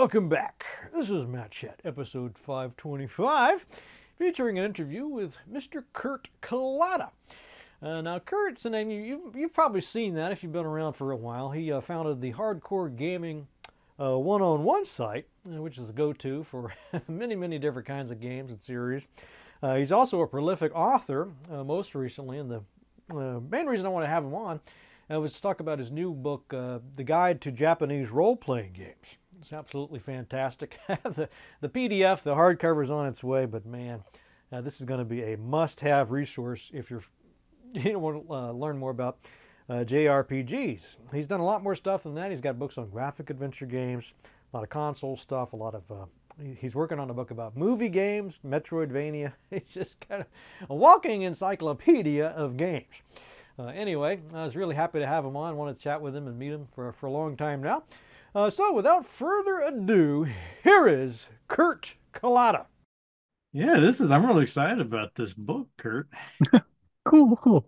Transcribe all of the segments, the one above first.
Welcome back. This is Matt Chat, episode 525, featuring an interview with Mr. Kurt Kalata. Uh, now, Kurt's a name you, you, you've probably seen that if you've been around for a while. He uh, founded the Hardcore Gaming uh, one-on-one site, uh, which is a go-to for many, many different kinds of games and series. Uh, he's also a prolific author, uh, most recently, and the main reason I want to have him on was to talk about his new book, The Guide to Japanese Role-Playing Games. It's absolutely fantastic. the, the PDF, the hardcover is on its way, but man, this is going to be a must-have resource if you're you want to uh, learn more about uh, JRPGs. He's done a lot more stuff than that. He's got books on graphic adventure games, a lot of console stuff, a lot of. Uh, he's working on a book about movie games, Metroidvania. He's just kind of a walking encyclopedia of games. Uh, anyway, I was really happy to have him on. Wanted to chat with him and meet him for, for a long time now. Uh, so, without further ado, here is Kurt Kalata. Yeah, this is. I'm really excited about this book, Kurt. Cool, cool.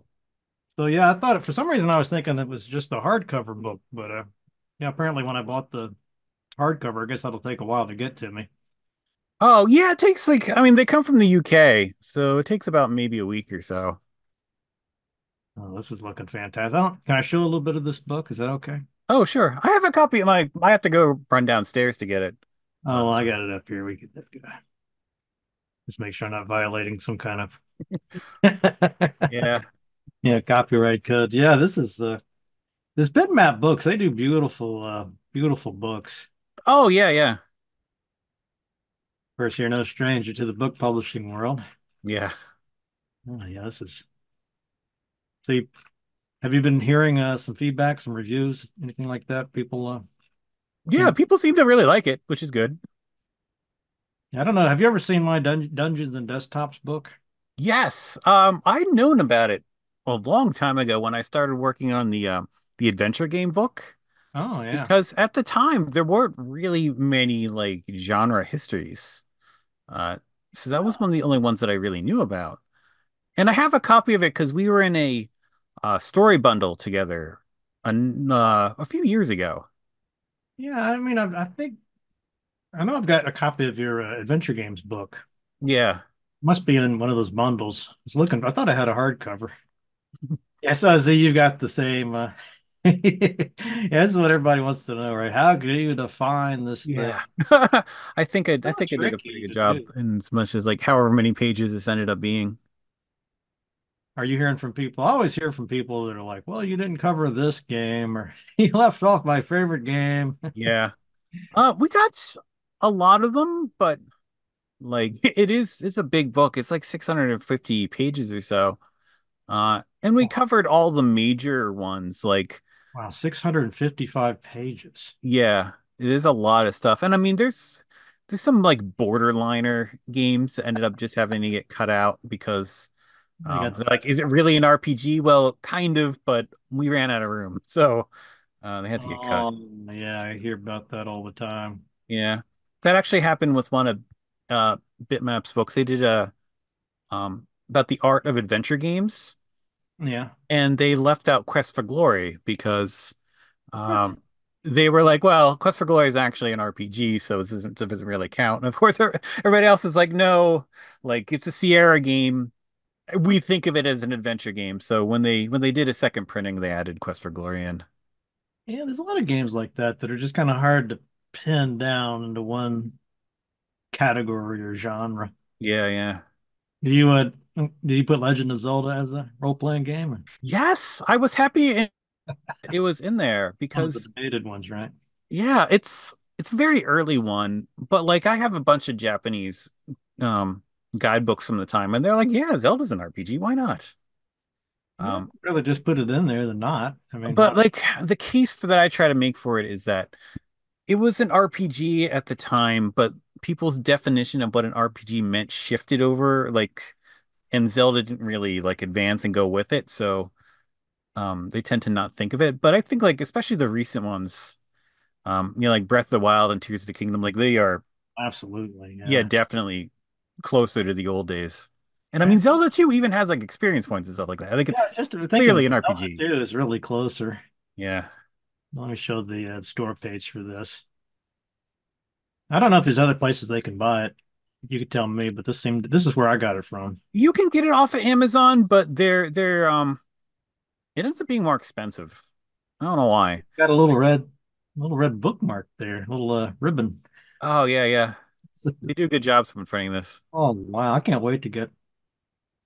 So yeah, I thought for some reason I was thinking it was just a hardcover book, but uh, yeah, apparently when I bought the hardcover, I guess that'll take a while to get to me. Oh yeah, it takes like I mean they come from the UK, so it takes about maybe a week or so. Oh, this is looking fantastic. I can I show a little bit of this book? Is that okay? Oh sure, I have a copy. Like I have to go run downstairs to get it. Oh, well, I got it up here. We could just make sure I'm not violating some kind of yeah. Yeah, copyright code. Yeah, this is uh this bitmap books, they do beautiful uh beautiful books. Oh yeah, yeah. Of course, you're no stranger to the book publishing world. Yeah. Oh yeah, this is so you, have you been hearing uh some feedback, some reviews, anything like that? People uh Yeah, people seem to really like it, which is good. I don't know. Have you ever seen my Dun- Dungeons and Desktops book? Yes. Um, I'd known about it a long time ago when I started working on the um the adventure game book. Oh yeah. Because at the time there weren't really many like genre histories. Uh so that was one of the only ones that I really knew about. And I have a copy of it because we were in a uh, story bundle together an, uh, a few years ago. Yeah, I mean, I, I think I know I've got a copy of your uh, adventure games book. Yeah. Must be in one of those bundles. I was looking. I thought I had a hardcover. yes, I see. you've got the same. Uh... yeah, this is what everybody wants to know, right? How do you define this? Yeah, I think I, I think I did a pretty good job. Do. In as much as like however many pages this ended up being. Are you hearing from people? I always hear from people that are like, "Well, you didn't cover this game, or you left off my favorite game." yeah, uh, we got a lot of them, but like it is, it's a big book. It's like 650 pages or so. Uh, and we covered all the major ones, like wow, 655 pages. Yeah, it is a lot of stuff. And I mean, there's there's some like borderliner games that ended up just having to get cut out because um, like, is it really an RPG? Well, kind of, but we ran out of room, so uh, they had to get cut. Um, yeah, I hear about that all the time. Yeah, that actually happened with one of uh Bitmap's books. They did a um about the art of adventure games. Yeah. And they left out Quest for Glory because um they were like, well, Quest for Glory is actually an RPG, so this isn't it doesn't really count. And of course everybody else is like, no, like it's a Sierra game. We think of it as an adventure game. So when they when they did a second printing, they added Quest for Glory in. Yeah, there's a lot of games like that that are just kind of hard to pin down into one category or genre. Yeah, yeah. Do you uh did you put Legend of Zelda as a role playing game? Yes, I was happy it was in there because the debated ones, right? Yeah, it's it's a very early one, but like I have a bunch of Japanese um guidebooks from the time, and they're like, yeah, Zelda's an RPG. Why not? Um, I'd rather just put it in there than not. I mean, but like the case for that I try to make for it is that it was an RPG at the time, but people's definition of what an RPG meant shifted over like and Zelda didn't really like advance and go with it, so um they tend to not think of it. But I think like especially the recent ones, um, you know, like Breath of the Wild and Tears of the Kingdom, like they are absolutely yeah, yeah definitely closer to the old days. And I mean Zelda 2 even has like experience points and stuff like that. I think it's yeah, just clearly an RPG. Zelda 2 is really closer. Yeah. Let me show the uh, store page for this. I don't know if there's other places they can buy it. You could tell me, but this seemed this is where I got it from. You can get it off of Amazon, but they're they're um it ends up being more expensive. I don't know why. Got a little red, little red bookmark there, little uh, ribbon. Oh yeah, yeah. They do a good job of printing this. Oh wow, I can't wait to get.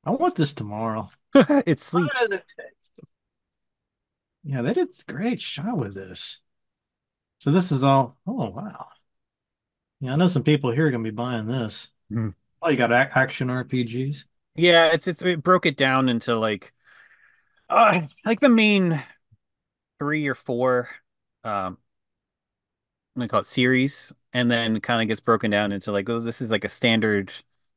I want this tomorrow. it's sleek. How does it taste? Yeah, they did a great shot with this. So this is all. Oh wow. Yeah, I know some people here are gonna be buying this. Mhm. Oh, you got ac action RPGs. Yeah, it's it's it broke it down into like uh like the main three or four um do you call it series and then kind of gets broken down into like oh this is like a standard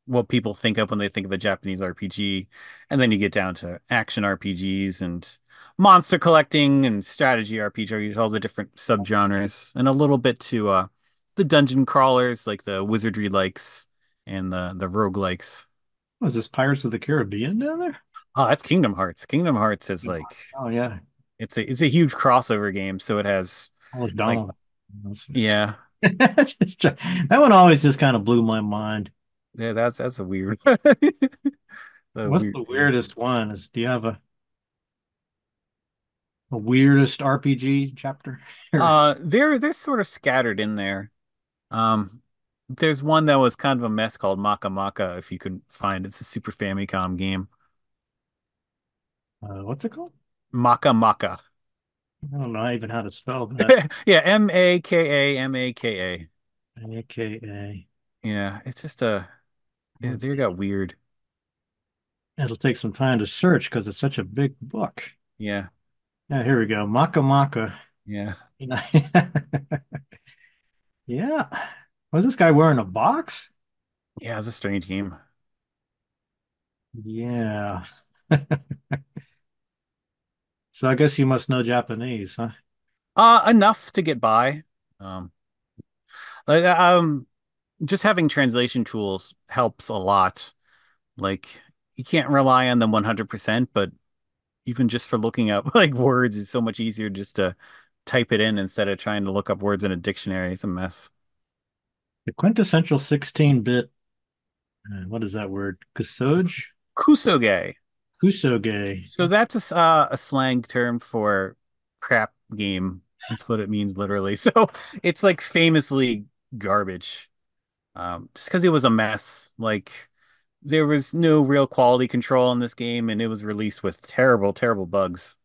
what people think of when they think of a Japanese RPG and then you get down to action RPGs and monster collecting and strategy RPGs all the different subgenres and a little bit to uh the dungeon crawlers like the wizardry likes and the the roguelikes. Was this Pirates of the Caribbean down there? Oh, that's Kingdom Hearts. Kingdom Hearts is like Oh yeah, it's a it's a huge crossover game, so it has oh Donald. yeah. That one always just kind of blew my mind. Yeah, that's that's a weird. What's weird the thing. weirdest one? Is do you have a a weirdest RPG chapter? Uh they're they're sort of scattered in there. Um there's one that was kind of a mess called Maka Maka, if you can find. It's a Super Famicom game. Uh, what's it called? Maka Maka. I don't know even how to spell that. Yeah, M-A-K-A M-A-K-A. AKA. Yeah, it's just a yeah, they got weird. It'll take some time to search because it's such a big book. Yeah, Yeah, here we go. Maka Maka. yeah. Yeah. Was this guy wearing a box? Yeah, it's a strange game. Yeah. So I guess you must know Japanese, huh? Uh, enough to get by. Um, like um, just having translation tools helps a lot. Like you can't rely on them 100%, but even just for looking up like words is so much easier just to type it in instead of trying to look up words in a dictionary. It's a mess. The quintessential 16-bit, uh, what is that word? Kusoge? Kusoge. Kusoge. So that's a, uh, a slang term for crap game. That's what it means literally. So it's like famously garbage. Um, just because it was a mess. Like there was no real quality control in this game, and it was released with terrible, terrible bugs.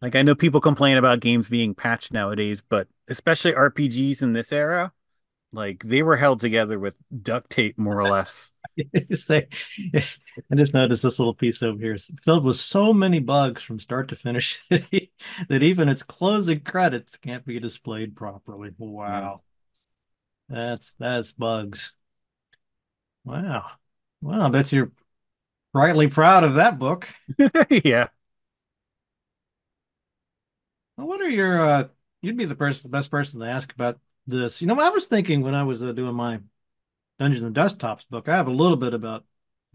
Like I know people complain about games being patched nowadays, but especially RPGs in this era, like they were held together with duct tape, more or less. Say, I just noticed this little piece over here is filled with so many bugs from start to finish that, even its closing credits can't be displayed properly. Wow. That's that's bugs. Wow. wow, I bet you're rightly proud of that book. Yeah. Well, what are your uh you'd be the person the best person to ask about this. You know, I was thinking when I was uh, doing my Dungeons and Desktops book, I have a little bit about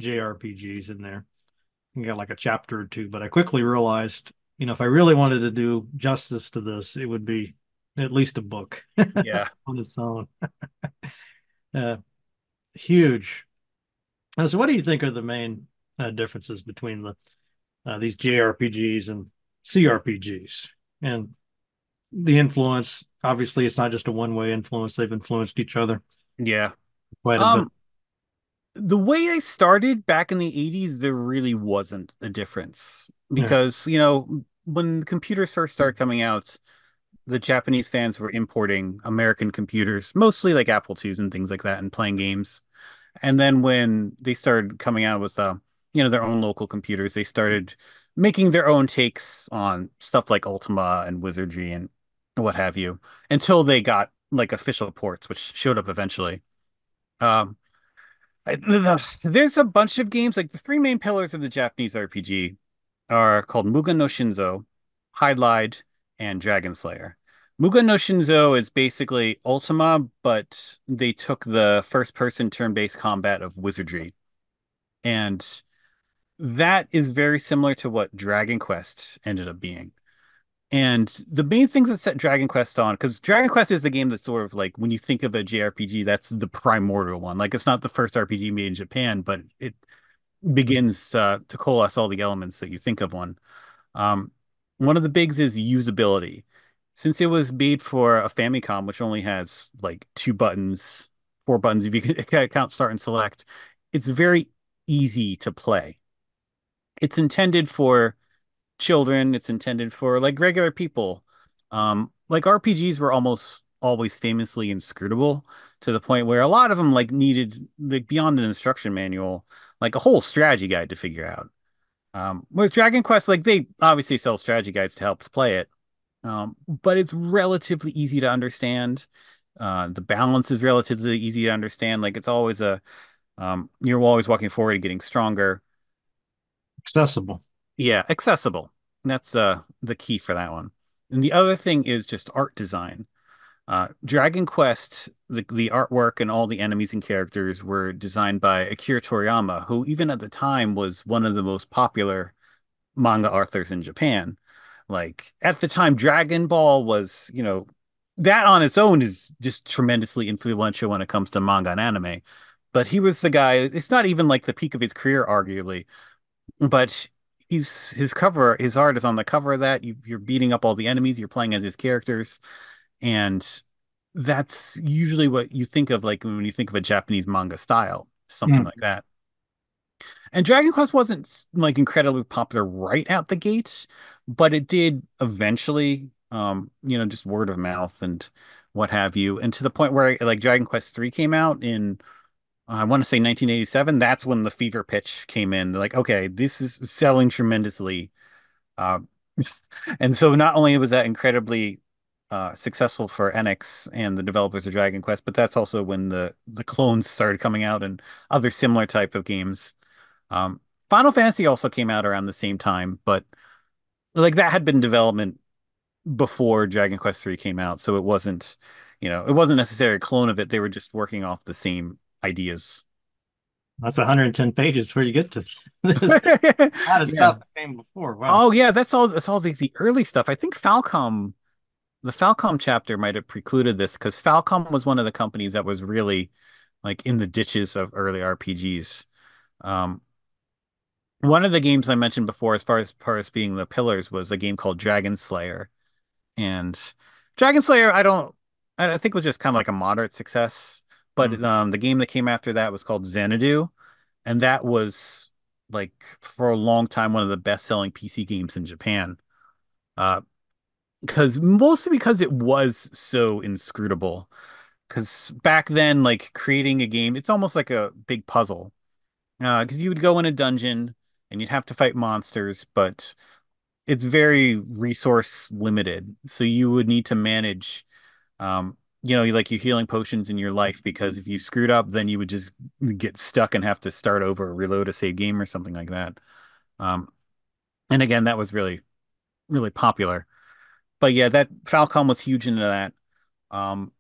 JRPGs in there. I got like a chapter or two, but I quickly realized, you know, if I really wanted to do justice to this, it would be at least a book Yeah. on its own. uh, huge. Uh, so, what do you think are the main uh, differences between the uh, these JRPGs and CRPGs and the influence? Obviously, it's not just a one-way influence; they've influenced each other Yeah. quite a bit. Um, the way I started back in the 80s, there really wasn't a difference Yeah. because, you know, when computers first started coming out, the Japanese fans were importing American computers, mostly like Apple IIs and things like that, and playing games. And then when they started coming out with, uh, you know, their own local computers, they started making their own takes on stuff like Ultima and Wizardry and what have you, until they got like official ports, which showed up eventually. Um, I- the- there's a bunch of games like the three main pillars of the Japanese RPG are called Mugen no Shinzo, Hydlide, and Dragon Slayer. Mugen no Shinzo is basically Ultima, but they took the first-person turn-based combat of Wizardry, and that is very similar to what Dragon Quest ended up being. And the main things that set Dragon Quest on, because Dragon Quest is the game that's sort of like when you think of a JRPG, that's the primordial one. Like it's not the first RPG made in Japan, but it begins uh, to coalesce all the elements that you think of one. Um, one of the bigs is usability. Since it was made for a Famicom, which only has like two buttons, four buttons if you can count start and select, it's very easy to play. It's intended for children. It's intended for like regular people. Um, like RPGs were almost always famously inscrutable to the point where a lot of them like needed like beyond an instruction manual, like a whole strategy guide to figure out. Um, with Dragon Quest, like they obviously sell strategy guides to help play it, um, but it's relatively easy to understand. Uh, the balance is relatively easy to understand. Like it's always a, um, you're always walking forward and getting stronger. Accessible. Yeah, accessible. That's uh the key for that one. And the other thing is just art design. Uh, Dragon Quest, the, the artwork and all the enemies and characters were designed by Akira Toriyama, who even at the time was one of the most popular manga authors in Japan. Like at the time, Dragon Ball was, you know, that on its own is just tremendously influential when it comes to manga and anime. But he was the guy, it's not even like the peak of his career, arguably, but he's his cover, his art is on the cover of that. You, you're beating up all the enemies, you're playing as his characters and that's usually what you think of like when you think of a Japanese manga style, something mm. like that. And Dragon Quest wasn't like incredibly popular right out the gates, but it did eventually, um, you know, just word of mouth and what have you. And to the point where like Dragon Quest 3 came out in I want to say 1987, that's when the fever pitch came in. Like, okay, this is selling tremendously. Uh, and so not only was that incredibly uh, successful for Enix and the developers of Dragon Quest, but that's also when the the clones started coming out and other similar type of games. Um, Final Fantasy also came out around the same time, but like that had been development before Dragon Quest 3 came out, so it wasn't, you know, it wasn't necessarily a clone of it. They were just working off the same ideas. That's 110 pages before you get to this. a lot of stuff came before. Wow. Oh yeah, that's all. That's all the, the early stuff. I think Falcom the Falcom chapter might have precluded this because Falcom was one of the companies that was really like in the ditches of early RPGs. Um, one of the games I mentioned before, as far as far as being the pillars, was a game called Dragon Slayer, and Dragon Slayer, I don't, I think was just kind of like a moderate success. But mm-hmm. um, the game that came after that was called Xanadu, and that was like for a long time one of the best selling PC games in Japan. Uh, because mostly because it was so inscrutable. Because back then, like creating a game, it's almost like a big puzzle. Because uh, you would go in a dungeon and you'd have to fight monsters, but it's very resource limited. So you would need to manage, um, you know, like your healing potions in your life because if you screwed up, then you would just get stuck and have to start over, reload a save game or something like that. Um, and again, that was really, really popular but yeah, that Falcom was huge into that. Um,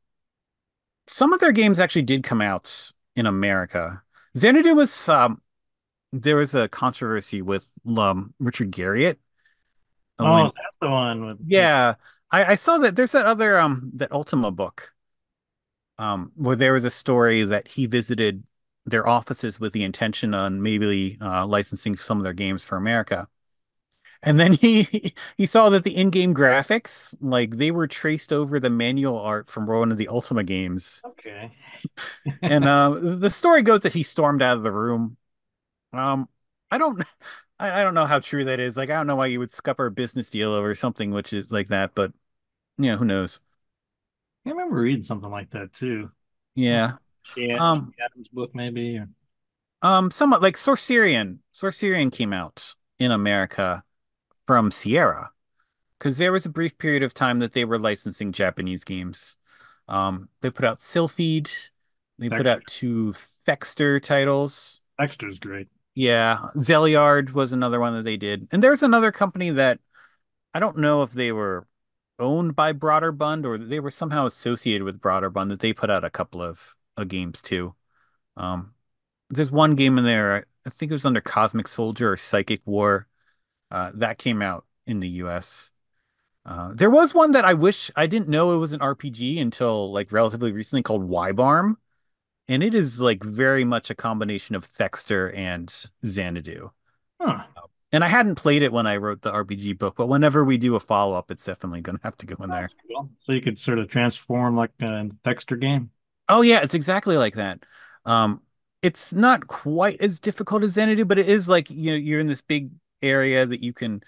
some of their games actually did come out in America. Xanadu was um, there was a controversy with um, Richard Garriott. Oh, when, that's the one. With, yeah, I, I saw that. There's that other um that Ultima book, um, where there was a story that he visited their offices with the intention on maybe uh, licensing some of their games for America. And then he he saw that the in-game graphics, like they were traced over the manual art from one of the Ultima games. Okay. and uh, the story goes that he stormed out of the room. Um, I don't, I, I don't know how true that is. Like, I don't know why you would scupper a business deal over something which is like that, but yeah, who knows? I remember reading something like that too. Yeah. Yeah. Um, Addams book maybe. Or... Um, somewhat like Sorcerian. Sorcerian came out in America from Sierra because there was a brief period of time that they were licensing Japanese games. Um, they put out Silpheed. They Thexter. put out two Thexter titles. Thexter's great. Yeah, Zeliard was another one that they did, and there's another company that I don't know if they were owned by Broderbund or they were somehow associated with Broderbund that they put out a couple of uh, games too. Um, there's one game in there. I think it was under Cosmic Soldier or Psychic War uh, that came out in the U.S. Uh, there was one that I wish I didn't know it was an RPG until like relatively recently called Ybarm, and it is like very much a combination of Thexter and Xanadu. Huh. And I hadn't played it when I wrote the RPG book, but whenever we do a follow up, it's definitely going to have to go in there. Cool. So you could sort of transform like a Thexter game. Oh yeah, it's exactly like that. Um, it's not quite as difficult as Xanadu, but it is like you know you're in this big area that you can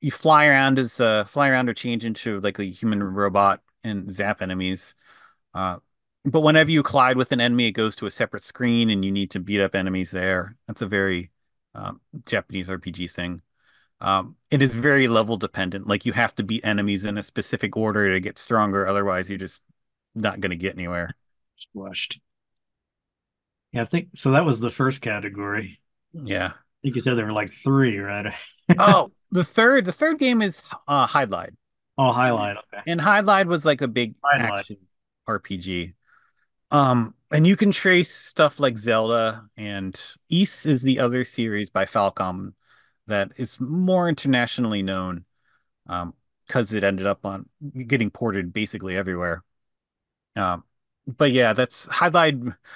you fly around as uh fly around or change into like a human robot and zap enemies. Uh, but whenever you collide with an enemy, it goes to a separate screen and you need to beat up enemies there. That's a very um, Japanese RPG thing. Um, it is very level dependent. Like you have to beat enemies in a specific order to get stronger. Otherwise, you're just not going to get anywhere. Squashed. Yeah, I think so. That was the first category. Yeah. I think you said there were like three, right? oh, the third, the third game is uh, Hydlide. Oh, Hydlide. Okay. And Hydlide was like a big Hydlide. action RPG. Um, and you can trace stuff like Zelda and Ys is the other series by Falcom that is more internationally known. Um, because it ended up on getting ported basically everywhere. Um, but yeah, that's Hydlide.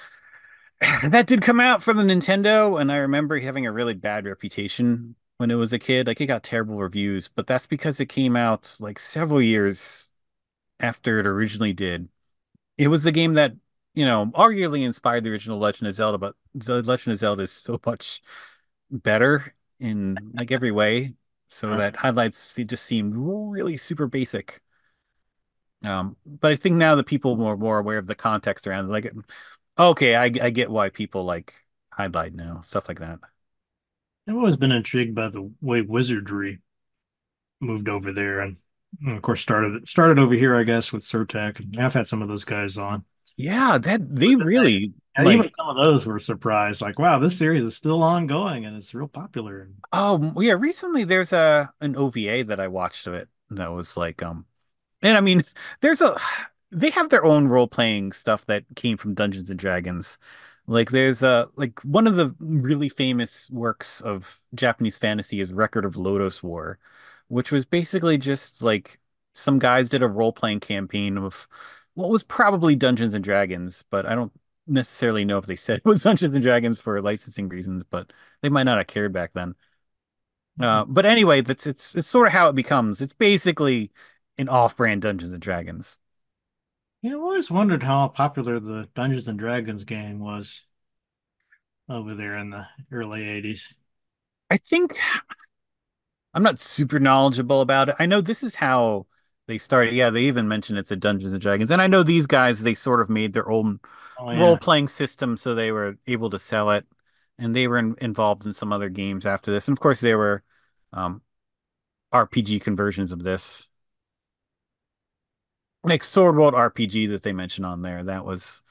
That did come out for the Nintendo, and I remember having a really bad reputation when it was a kid. Like it got terrible reviews, but that's because it came out like several years after it originally did. It was the game that, you know, arguably inspired the original Legend of Zelda, but the Legend of Zelda is so much better in like every way. So Huh. that Hydlide's it just seemed really super basic. Um, but I think now that people are more more aware of the context around it, like okay, I I get why people like Hydlide now, stuff like that. I've always been intrigued by the way wizardry moved over there, and, and of course started started over here, I guess, with Sir-Tech. I've had some of those guys on. Yeah, that they really And like even some of those were surprised, like, wow, this series is still ongoing and it's real popular. Oh, yeah, recently there's a an OVA that I watched of it that was like um and I mean there's a they have their own role-playing stuff that came from Dungeons and Dragons. Like there's a like one of the really famous works of Japanese fantasy is Record of Lodoss War, which was basically just like some guys did a role-playing campaign of what was probably Dungeons and Dragons, but I don't necessarily know if they said it was Dungeons and Dragons for licensing reasons, but they might not have cared back then. Uh, but anyway, that's it's it's sort of how it becomes. It's basically an off-brand Dungeons and Dragons. Yeah, I always wondered how popular the Dungeons and Dragons game was over there in the early 80s. I think I'm not super knowledgeable about it. I know this is how they started. Yeah, they even mentioned it's a Dungeons and Dragons, and I know these guys they sort of made their own Oh, yeah. role-playing system, so they were able to sell it, and they were in, involved in some other games after this, and of course there were um, RPG conversions of this. Like Sword World RPG that they mentioned on there. That was,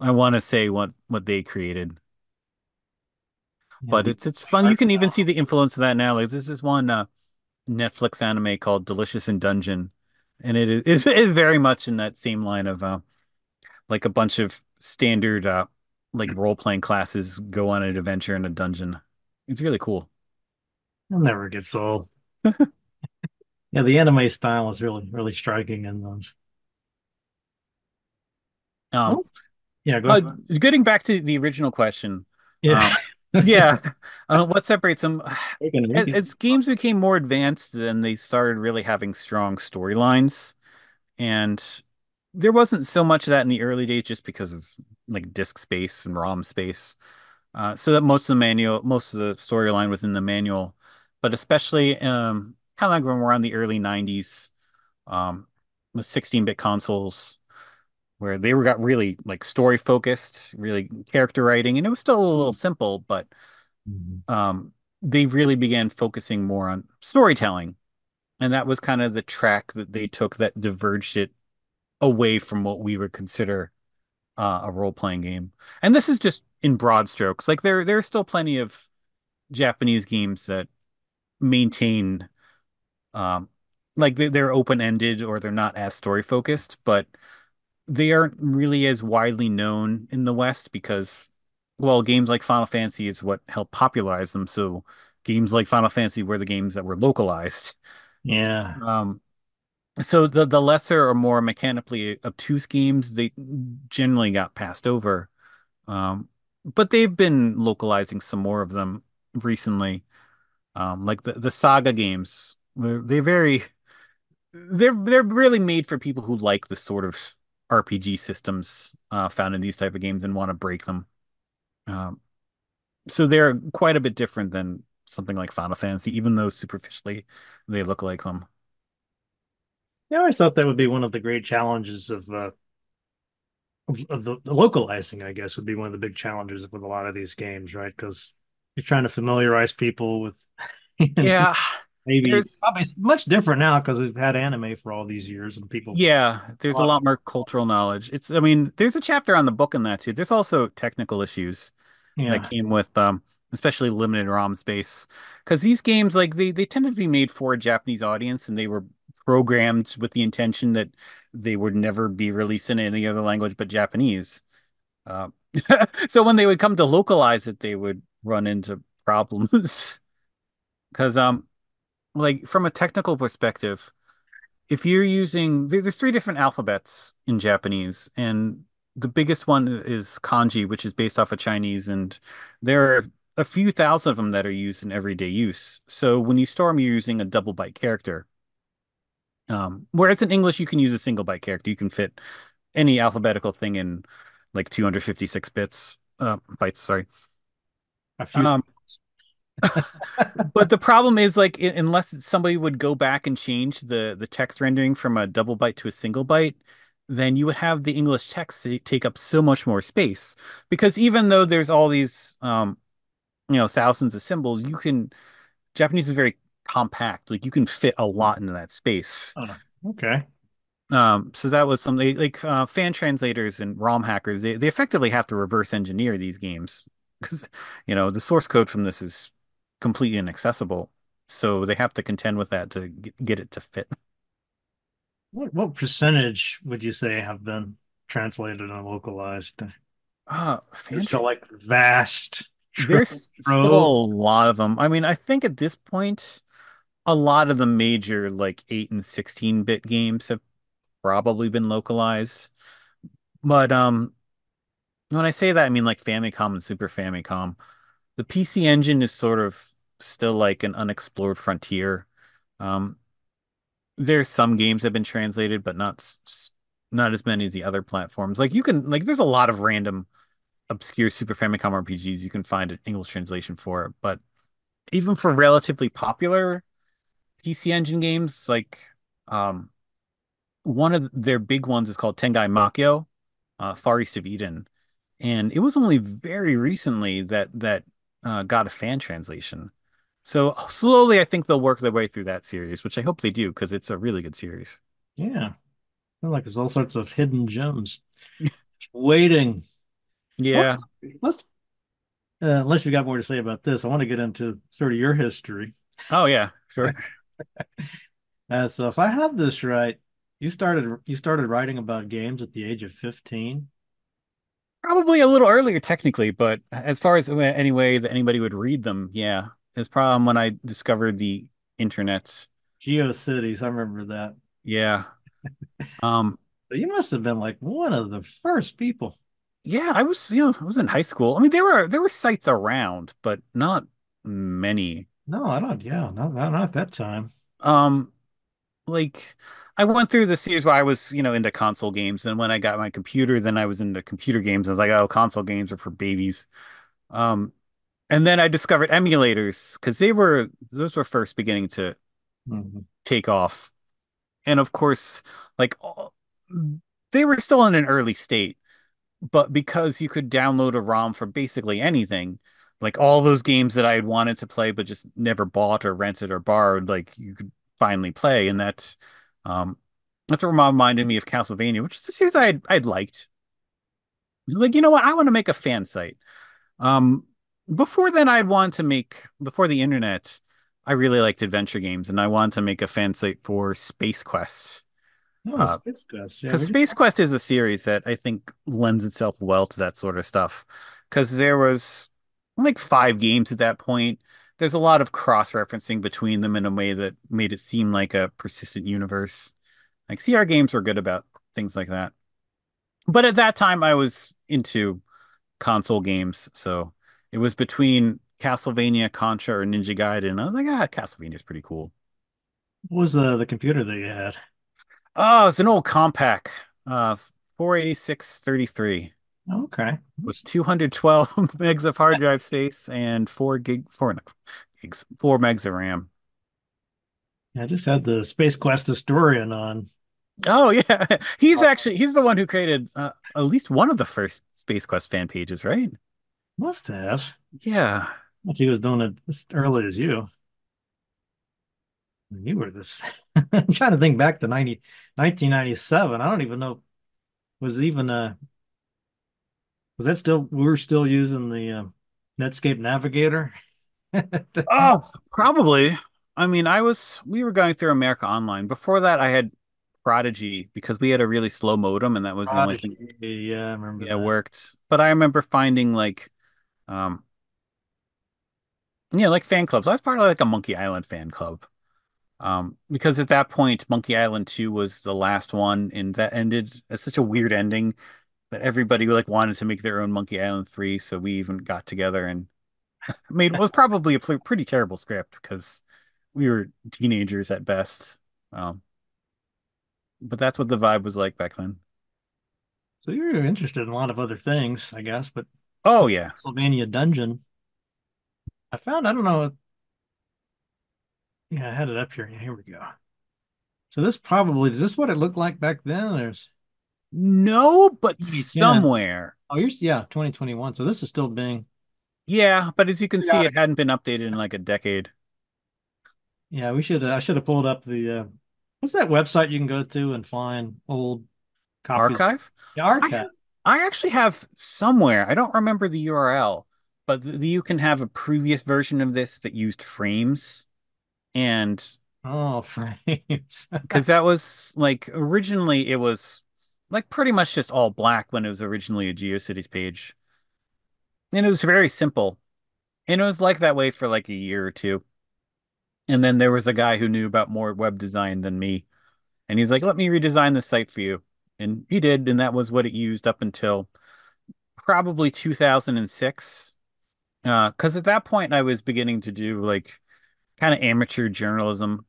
I want to say what what they created, Yeah, but it's it's fun. You can even see the influence of that now. Like this is one uh, Netflix anime called Delicious in Dungeon, and it is it is very much in that same line of uh, like a bunch of standard uh, like role playing classes go on an adventure in a dungeon. It's really cool. It never gets old. Yeah, the anime style is really, really striking in those. Um, Yeah, go uh, ahead. getting back to the original question, Yeah. yeah, uh, what separates them? We can- we As, as games became more advanced, then they started really having strong storylines, and there wasn't so much of that in the early days, just because of like disk space and ROM space. Uh, so that most of the manual, most of the storyline was in the manual, but especially um, kind of like when we're on the early '90s, um, with 16-bit consoles, where they were got really like story focused, really character writing, and it was still a little simple, but Mhm. um, they really began focusing more on storytelling. And that was kind of the track that they took that diverged it away from what we would consider uh, a role-playing game. And this is just in broad strokes. Like there, there are still plenty of Japanese games that maintain, um, like they're open-ended or they're not as story-focused, but they aren't really as widely known in the West because, well, games like Final Fantasy is what helped popularize them. So games like Final Fantasy were the games that were localized. Yeah. Um, So the the lesser or more mechanically obtuse games, they generally got passed over. Um, but they've been localizing some more of them recently. Um, like the the Saga games, they're, they're very they're they're really made for people who like the sort of RPG systems uh, found in these type of games and want to break them. Um, so they're quite a bit different than something like Final Fantasy, even though superficially they look like them. Yeah, I always thought that would be one of the great challenges of uh, of, of the, the localizing. I guess would be one of the big challenges with a lot of these games, right? Because you're trying to familiarize people with Yeah, maybe there's probably much different now because we've had anime for all these years and people. yeah, there's a lot- lot more cultural knowledge. It's I mean, there's a chapter on the book in that too. There's also technical issues Yeah, that came with um especially limited ROM space because these games like they they tended to be made for a Japanese audience and they were programmed with the intention that they would never be released in any other language but Japanese. Um, so when they would come to localize it, they would run into problems because um like from a technical perspective, if you're using there's three different alphabets in Japanese, and the biggest one is kanji, which is based off of Chinese, and there are a few thousand of them that are used in everyday use. So when you store them, you're using a double byte character. Um, whereas in English, you can use a single byte character. You can fit any alphabetical thing in like 256 bits, uh, bytes, sorry. a few. Um, but the problem is like unless somebody would go back and change the the text rendering from a double byte to a single byte, then you would have the English text take up so much more space. Because even though there's all these um you know thousands of symbols, you can Japanese is very compact. Like you can fit a lot into that space. Oh, okay. Um, so that was something like uh, fan translators and ROM hackers, they, they effectively have to reverse engineer these games because, you know, the source code from this is completely inaccessible. So they have to contend with that to get, it to fit. What what percentage would you say have been translated and localized? Uh, fan It's like vast. there's still a lot of them. I mean, I think at this point, a lot of the major like 8 and 16 bit games have probably been localized. But um when I say that, I mean like Famicom and Super Famicom. The PC Engine is sort of still like an unexplored frontier. Um, there's some games have been translated, but not not as many as the other platforms. Like you can like there's a lot of random obscure Super Famicom RPGs you can find an English translation for, but even for relatively popular PC Engine games, like um one of their big ones is called Tengai Makyo, uh, Far East of Eden, and it was only very recently that that uh, got a fan translation. So slowly, I think they'll work their way through that series, which I hope they do because it's a really good series. Yeah. Like there's all sorts of hidden gems waiting. Yeah, Let's, uh, unless you got more to say about this, I want to get into sort of your history. oh yeah, sure. Uh, so if I have this right, you started you started writing about games at the age of 15. Probably a little earlier technically, but as far as any way that anybody would read them, yeah, it's probably when I discovered the internet. GeoCities, I remember that. Yeah. Um, So you must have been like one of the first people. yeah, I was, you know, I was in high school. I mean, there were there were sites around, but not many. No, I don't. Yeah, not not, not at that time. Um, like I went through the series where I was, you know, into console games, and when I got my computer, then I was into computer games. I was like, oh, console games are for babies. Um, and then I discovered emulators because they were those were first beginning to Mhm. take off. And of course, like they were still in an early state, but because you could download a ROM for basically anything, like all those games that I had wanted to play but just never bought or rented or borrowed, like you could finally play. And that um that's what reminded me of Castlevania, which is a series I'd I'd liked. Like, you know what? I want to make a fan site. Um, before then, I'd want to make before the internet. I really liked adventure games, and I wanted to make a fan site for Space Quest. Oh, Uh, Space Quest. Yeah, Because Space Quest is a series that I think lends itself well to that sort of stuff. Because there was like five games at that point. There's a lot of cross-referencing between them in a way that made it seem like a persistent universe. Like Sierra games were good about things like that. But at that time, I was into console games, so it was between Castlevania, Contra, or Ninja Gaiden. I was like, ah, Castlevania's pretty cool. What was the the computer that you had? Oh, it's an old Compaq, uh, 48633 Okay. with 212 megs of hard drive space and four gig, four gigs, four megs of RAM. I just had the Space Quest historian on. Oh yeah, he's actually he's the one who created uh, at least one of the first Space Quest fan pages, right? Must have. Yeah. If he was doing it as early as you. You were this. I'm trying to think back to 90, 1997. I don't even know. Was even uh was that still we were still using the uh, Netscape Navigator? Oh, probably. I mean, I was we were going through America Online. Before that, I had Prodigy because we had a really slow modem, and that was the only thing yeah, I remember yeah worked. But I remember finding like, um, yeah, like fan clubs. I was part of like a Monkey Island fan club. Um, because at that point, Monkey Island 2 was the last one, and that ended. It's such a weird ending that everybody like wanted to make their own Monkey Island 3, so we even got together and made what was probably a pretty terrible script because we were teenagers at best. Um, but that's what the vibe was like back then. So you're interested in a lot of other things, I guess, but Oh yeah. Castlevania Dungeon. I found, I don't know. Yeah, I had it up here. Here we go. So this probably, is this what it looked like back then? There's, No, but Yeah. somewhere. oh, you're, yeah, 2021. So this is still being, Yeah, but as you can see, it hadn't been updated in like a decade. yeah, we should, uh, I should have pulled up the, uh, what's that website you can go to and find old copies? Archive? Yeah, archive. I actually have somewhere, I don't remember the URL, but you can have a previous version of this that used frames. And Oh, frames. because that was like originally it was like pretty much just all black when it was originally a GeoCities page. And it was very simple. And it was like that way for like a year or two. And then there was a guy who knew about more web design than me. And he's like, let me redesign the site for you. And he did. And that was what it used up until probably 2006. Uh, because at that point I was beginning to do like kind of amateur journalism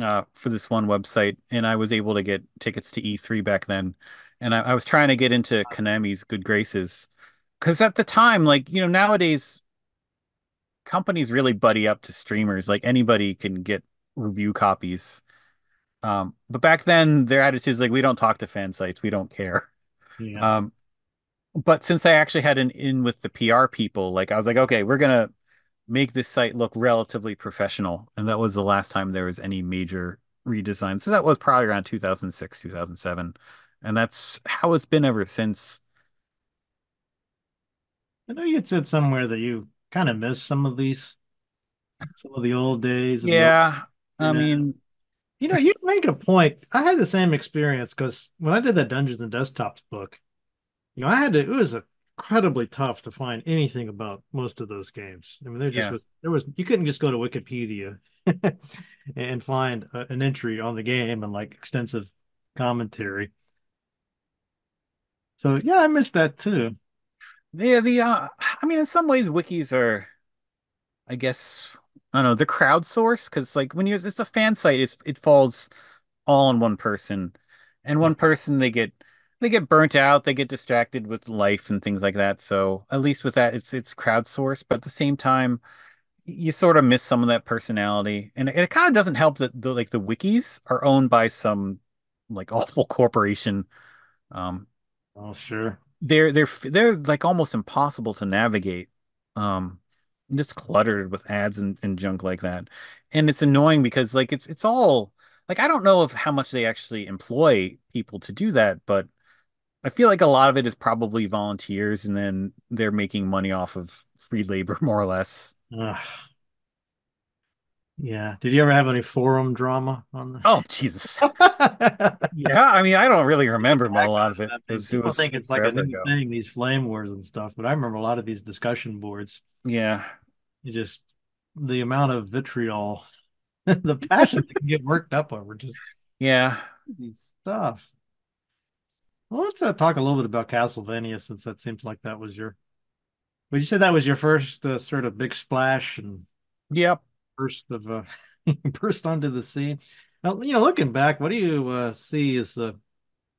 uh for this one website, and I was able to get tickets to E3 back then. And I, I was trying to get into Konami's good graces. Because at the time, like, you know, nowadays companies really buddy up to streamers. Like anybody can get review copies. Um, but back then their attitude is like, we don't talk to fan sites, we don't care. Yeah. Um, but since I actually had an in with the PR people, like I was like, okay, we're gonna make this site look relatively professional. And that was the last time there was any major redesign. So that was probably around 2006, 2007. And that's how it's been ever since. I know you had said somewhere that you kind of miss some of these, some of the old days. and the- Yeah. I Yeah. mean, You know, you make a point. I had the same experience because when I did that Dungeons and Desktops book, you know, I had to, it was incredibly tough to find anything about most of those games. I mean, there just Yeah. was, there was, you couldn't just go to Wikipedia and find a, an entry on the game and like extensive commentary. So, yeah, I missed that too. yeah, the uh I mean in some ways wikis are I guess I don't know, they're crowdsourced because like when you're it's a fan site, it's it falls all on one person. And one person they get they get burnt out, they get distracted with life and things like that. So at least with that it's it's crowdsourced, but at the same time you sort of miss some of that personality. And it, it kind of doesn't help that the like the wikis are owned by some like awful corporation. Um Oh, sure. they're they're they're like almost impossible to navigate. Um, just cluttered with ads and, and junk like that. And it's annoying because like it's it's all like I don't know of how much they actually employ people to do that, but I feel like a lot of it is probably volunteers and then they're making money off of free labor more or less. Ugh. Yeah. Did you ever have any forum drama on the? Oh Jesus. Yeah, I mean I don't really remember a lot of it. I 'cause it People think it's like a new ago. thing, these flame wars and stuff, but I remember a lot of these discussion boards. Yeah. You just the amount of vitriol, the passion that can get worked up over just Yeah. stuff. Well, let's uh, talk a little bit about Castlevania since that seems like that was your. Would you say that was your first uh, sort of big splash and Yep. First of uh, burst onto the scene? Now, you know, looking back, what do you uh, see as the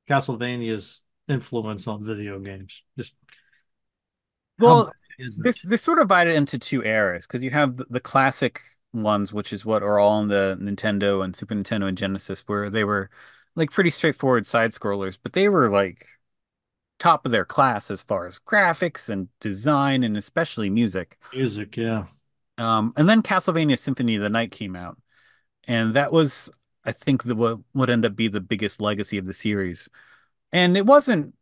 Castlevania's influence on video games? Just Well, much is it? this sort of divided into two eras because you have the, the classic ones, which is what are all on the Nintendo and Super Nintendo and Genesis, where they were like pretty straightforward side scrollers, but they were like top of their class as far as graphics and design and especially music. Music, yeah. Um, and then Castlevania Symphony of the Night came out, and that was, I think, the what would end up be the biggest legacy of the series. And it wasn't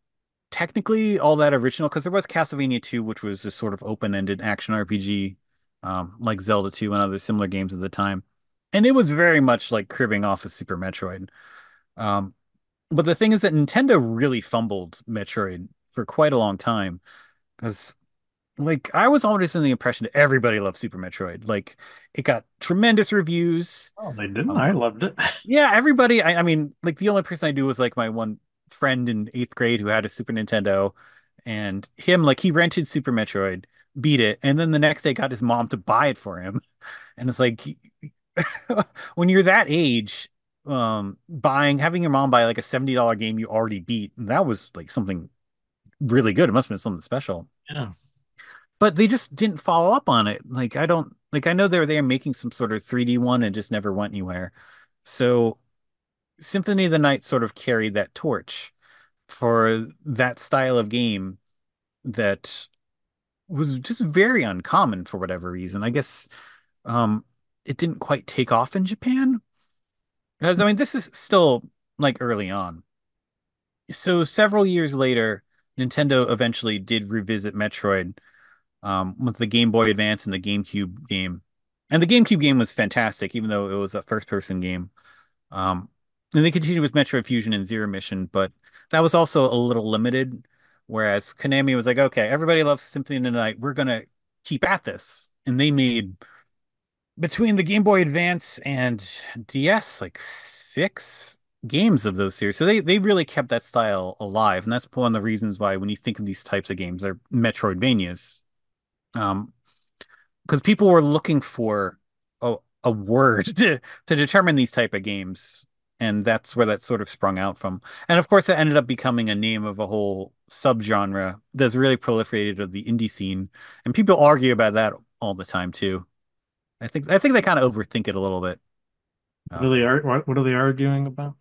technically all that original because there was Castlevania 2, which was this sort of open-ended action RPG, um, like Zelda 2 and other similar games at the time. And it was very much like cribbing off of Super Metroid. Um, but the thing is that Nintendo really fumbled Metroid for quite a long time because like I was always in the impression that everybody loved Super Metroid. Like it got tremendous reviews. Oh, they didn't. Um, I loved it. Yeah, everybody. I, I mean, like the only person I knew was like my one friend in eighth grade who had a Super Nintendo, and him like he rented Super Metroid, beat it, and then the next day got his mom to buy it for him. And it's like when you're that age, um, buying having your mom buy like a $70 game you already beat, that was like something really good. It must have been something special. Yeah. But they just didn't follow up on it. Like I don't like I know they were there making some sort of 3D one and just never went anywhere. So Symphony of the Night sort of carried that torch for that style of game that was just very uncommon for whatever reason. I guess um it didn't quite take off in Japan. Because I mean this is still like early on. So several years later, Nintendo eventually did revisit Metroid um with the Game Boy Advance and the GameCube game. And the GameCube game was fantastic, even though it was a first person game. Um, and they continued with Metroid Fusion and Zero Mission, but that was also a little limited. Whereas Konami was like, okay, everybody loves Symphony of the Night. We're gonna keep at this. And they made between the Game Boy Advance and DS like six games of those series. So they they really kept that style alive. And that's one of the reasons why when you think of these types of games, they're Metroidvanias. Um, because people were looking for a, a word to, to determine these type of games and that's where that sort of sprung out from. And of course it ended up becoming a name of a whole subgenre that's really proliferated of the indie scene and people argue about that all the time too. I think i think they kind of overthink it a little bit. What are they, ar- what, what are they arguing about?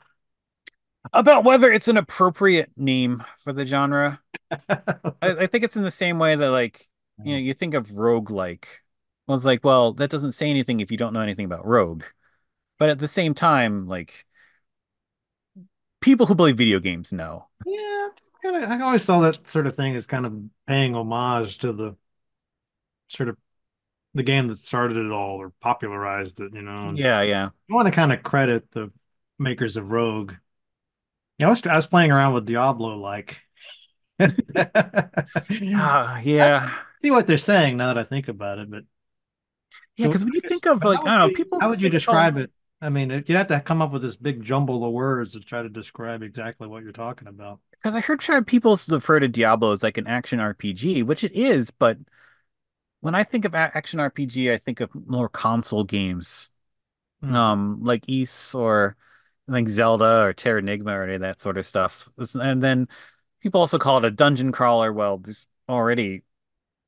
about whether it's an appropriate name for the genre. I, I think it's in the same way that like you know you think of roguelike well it's like well that doesn't say anything if you don't know anything about rogue but at the same time like people who play video games know Yeah, kind of. I always saw that sort of thing as kind of paying homage to the sort of the game that started it all or popularized it. You know, and yeah yeah I want to kind of credit the makers of Rogue. Yeah, I was I was playing around with Diablo, like. Ah, yeah See what they're saying now that I think about it, but yeah because when you think of like i don't know people How would you describe it? I mean, you'd have to come up with this big jumble of words to try to describe exactly what you're talking about. because i heard try people refer to diablo as like an action rpg which it is but when i think of action rpg i think of more console games Hmm. um like Ys or like Zelda or Terra Terranigma or any of that sort of stuff. And then people also call it a dungeon crawler. Well, there's already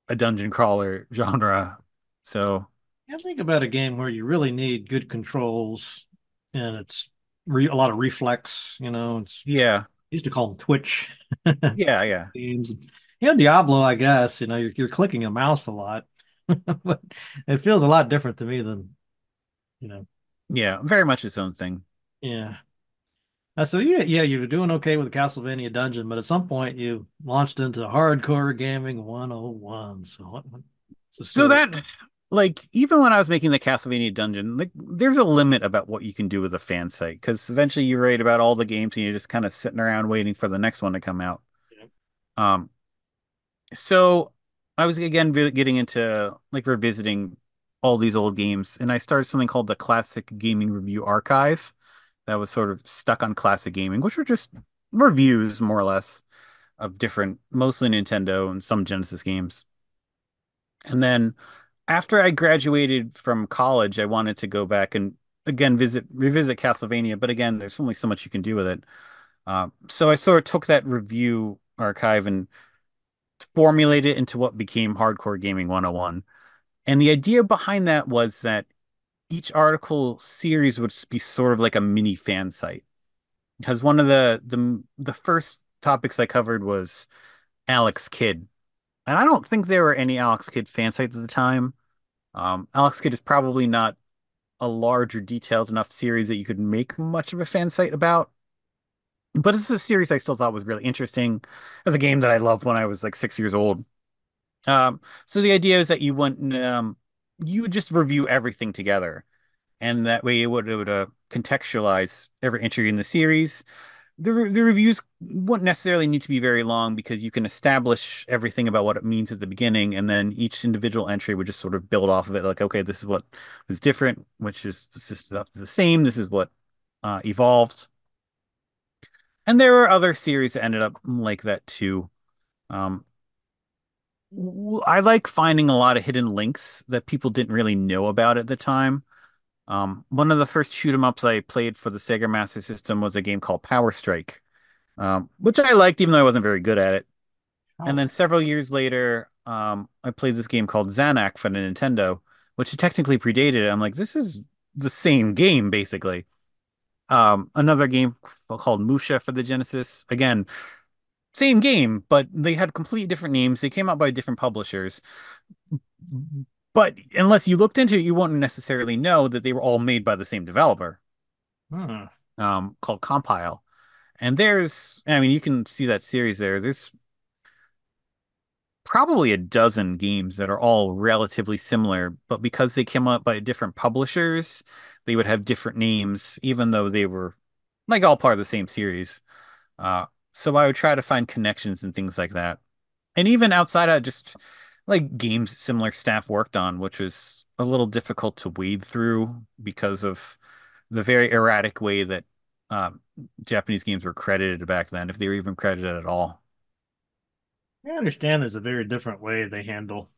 a dungeon crawler genre. So I think about a game where you really need good controls and it's re a lot of reflex, you know, it's yeah, I used to call them Twitch yeah, yeah. games. You know, Diablo, I guess, you know, you're you're clicking a mouse a lot. But it feels a lot different to me than, you know, Yeah, very much its own thing. yeah. Uh, so yeah, yeah, you were doing okay with the Castlevania dungeon, but at some point you launched into hardcore gaming 101. So what, what's the So that like even when I was making the Castlevania dungeon, like there's a limit about what you can do with a fan site because eventually you write about all the games and you're just kind of sitting around waiting for the next one to come out. Yep. Um, so I was again getting into like revisiting all these old games, and I started something called the Classic Gaming Review Archive. That was sort of stuck on classic gaming, which were just reviews more or less of different, mostly Nintendo and some Genesis games. And then after I graduated from college, I wanted to go back and again visit revisit Castlevania, but again, there's only so much you can do with it. Uh, so I sort of took that review archive and formulated it into what became Hardcore Gaming 101. And the idea behind that was that each article series would be sort of like a mini fan site. Because one of the the the first topics I covered was Alex Kidd. And I don't think there were any Alex Kidd fan sites at the time. Um, Alex Kidd is probably not a large or detailed enough series that you could make much of a fan site about. But it's a series I still thought was really interesting as a game that I loved when I was like six years old. Um, so the idea is that you wouldn't um, you would just review everything together, and that way it would it would uh, contextualize every entry in the series. The re the reviews wouldn't necessarily need to be very long because you can establish everything about what it means at the beginning, and then each individual entry would just sort of build off of it. Like, okay, this is what is different, which is this is the same. This is what uh, evolved. And there were other series that ended up like that too. Um, I like finding a lot of hidden links that people didn't really know about at the time. Um, one of the first shoot 'em ups I played for the Sega Master System was a game called Power Strike, um, which I liked even though I wasn't very good at it. Oh. And then several years later, um, I played this game called Zanac for the Nintendo, which technically predated it. I'm like, this is the same game basically. Um, another game called Musha for the Genesis. Again, same game, but they had completely different names. They came out by different publishers. But unless you looked into it, you won't necessarily know that they were all made by the same developer. Hmm. Um, called Compile. And there's, I mean, you can see that series there. There's probably a dozen games that are all relatively similar, but because they came out by different publishers, they would have different names, even though they were like all part of the same series. Uh, so I would try to find connections and things like that. And even outside of just like games similar staff worked on, which was a little difficult to wade through because of the very erratic way that um, Japanese games were credited back then, if they were even credited at all. I understand there's a very different way they handle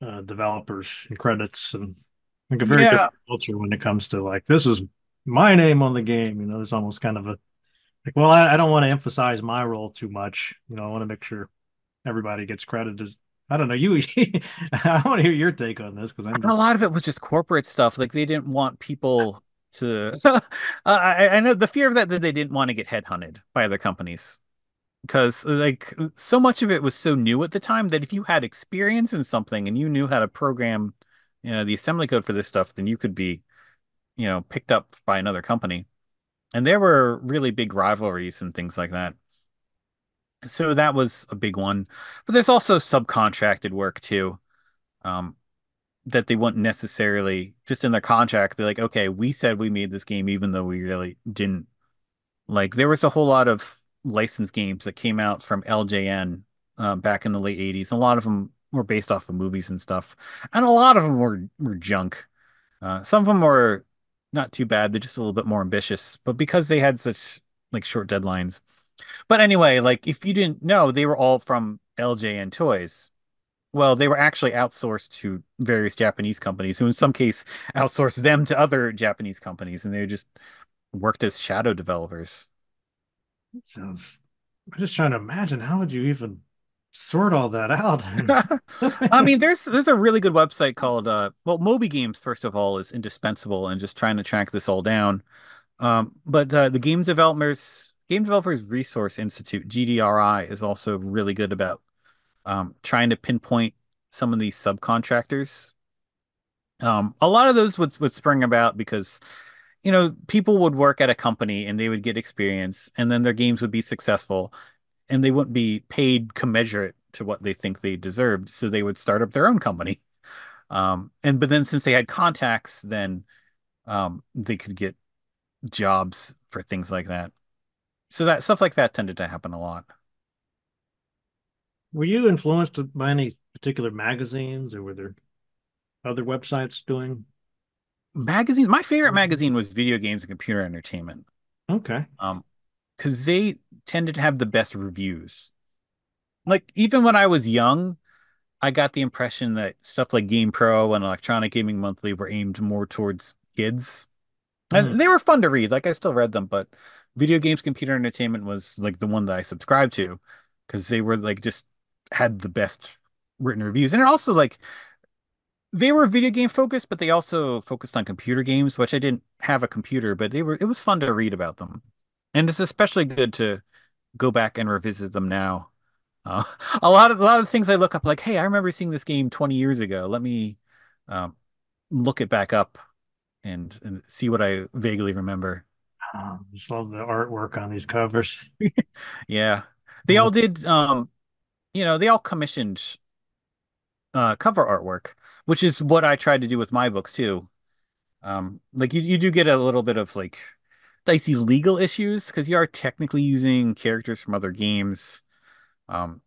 uh, developers and credits and like a very yeah. different culture when it comes to like this is my name on the game. You know, there's almost kind of a like, well, I, I don't want to emphasize my role too much. You know, I want to make sure everybody gets credit as I don't know. You, I want to hear your take on this because I'm just... a lot of it was just corporate stuff. Like they didn't want people to. I, I know the fear of that that they didn't want to get headhunted by other companies because like so much of it was so new at the time that if you had experience in something and you knew how to program, you know, the assembly code for this stuff, then you could be, you know, picked up by another company and there were really big rivalries and things like that. So that was a big one. But there's also subcontracted work too. Um, that they wouldn't necessarily just in their contract, they're like, okay, we said we made this game even though we really didn't. Like there was a whole lot of licensed games that came out from LJN uh, back in the late 80s. A lot of them were based off of movies and stuff. And a lot of them were were junk. Uh, some of them were not too bad. They're just a little bit more ambitious, but because they had such like short deadlines. But anyway, like if you didn't know, they were all from LJN Toys. Well, they were actually outsourced to various Japanese companies who in some case outsourced them to other Japanese companies and they just worked as shadow developers. That sounds I'm just trying to imagine how would you even sort all that out. I mean, there's there's a really good website called uh well Moby Games first of all is indispensable and just trying to track this all down. Um, but uh, the game developers game developers resource institute GDRI is also really good about um, trying to pinpoint some of these subcontractors. Um, a lot of those would would spring about because you know people would work at a company and they would get experience and then their games would be successful and they wouldn't be paid commensurate to what they think they deserved. So they would start up their own company. Um, and but then since they had contacts, then um, they could get jobs for things like that. So that stuff like that tended to happen a lot. Were you influenced by any particular magazines, or were there other websites doing magazines. My favorite magazine was Video Games and Computer Entertainment. Okay. Um, because they tended to have the best reviews. Like even when I was young, I got the impression that stuff like Game Pro and Electronic Gaming Monthly were aimed more towards kids. And Mhm. they were fun to read. Like I still read them, but Video Games Computer Entertainment was like the one that I subscribed to because they were like just had the best written reviews. And it also like they were video game focused, but they also focused on computer games, which I didn't have a computer, but they were it was fun to read about them. And it's especially good to go back and revisit them now. Uh, a lot of a lot of things I look up like, hey, I remember seeing this game 20 years ago. Let me um, look it back up and, and see what I vaguely remember. Um, just love the artwork on these covers. Yeah. They all did um you know, they all commissioned uh cover artwork, which is what I tried to do with my books too. Um like you you do get a little bit of like dicey legal issues because you are technically using characters from other games. Um